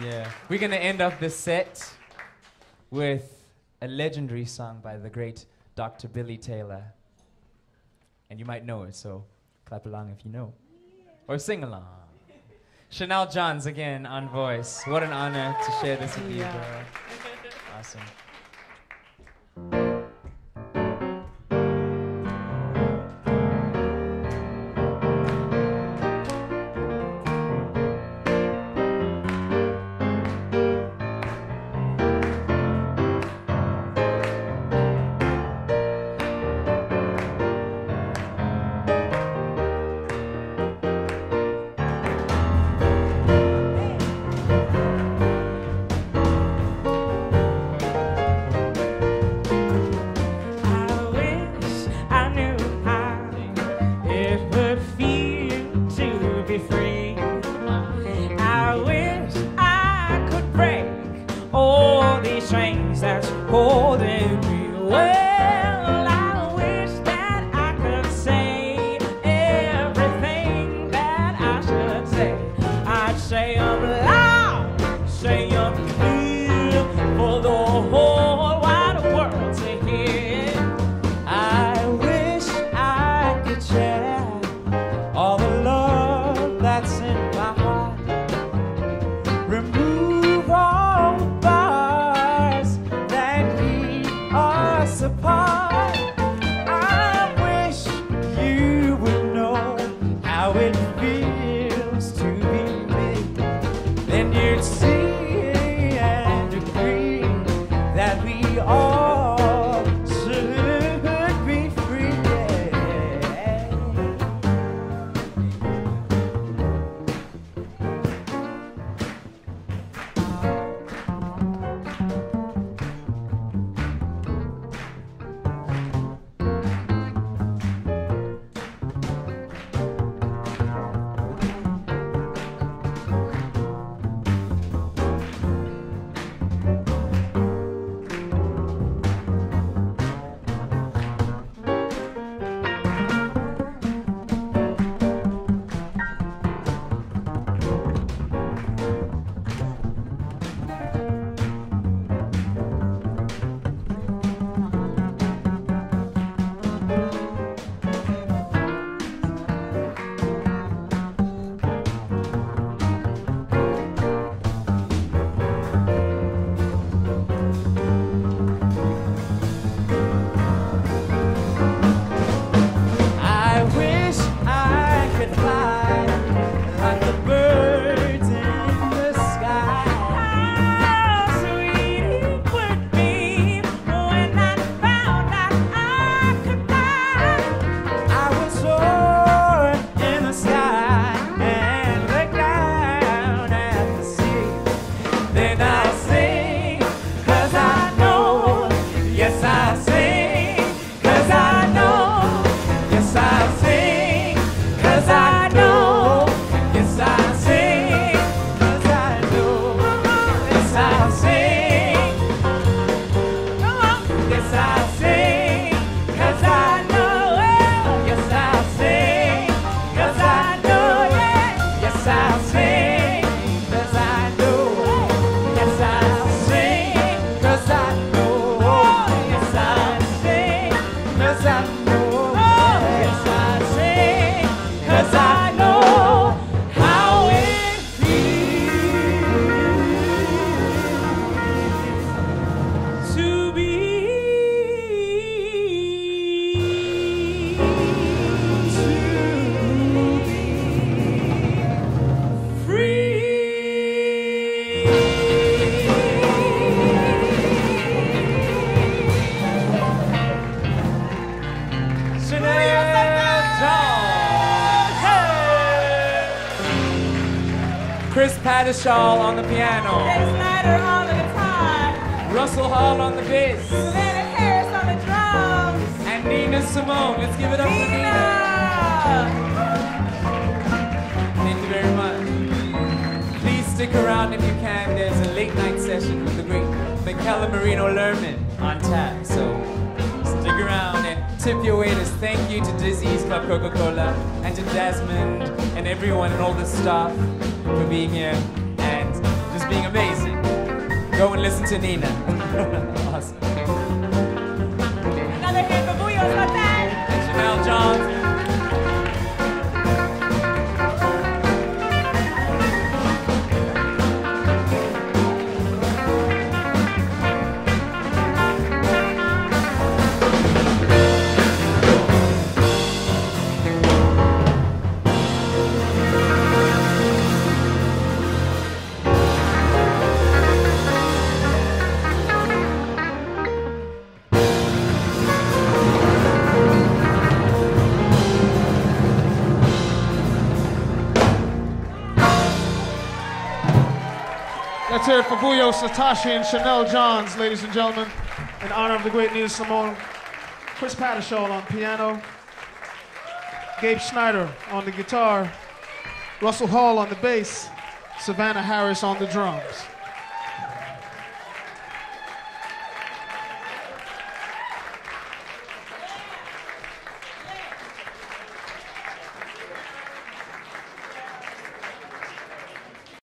Yeah. We're going to end up this set with a legendary song by the great Dr. Billy Taylor. And you might know it, so clap along if you know. Or sing along. Shenel Johns again on voice. What an honor to share this with you, girl. Awesome. this, y'all. Sotashe and Shenel Johns, ladies and gentlemen, in honor of the great Nina Simone. Chris Pattishall on piano, Gabe Schnider on the guitar, Russell Hall on the bass, Savannah Harris on the drums.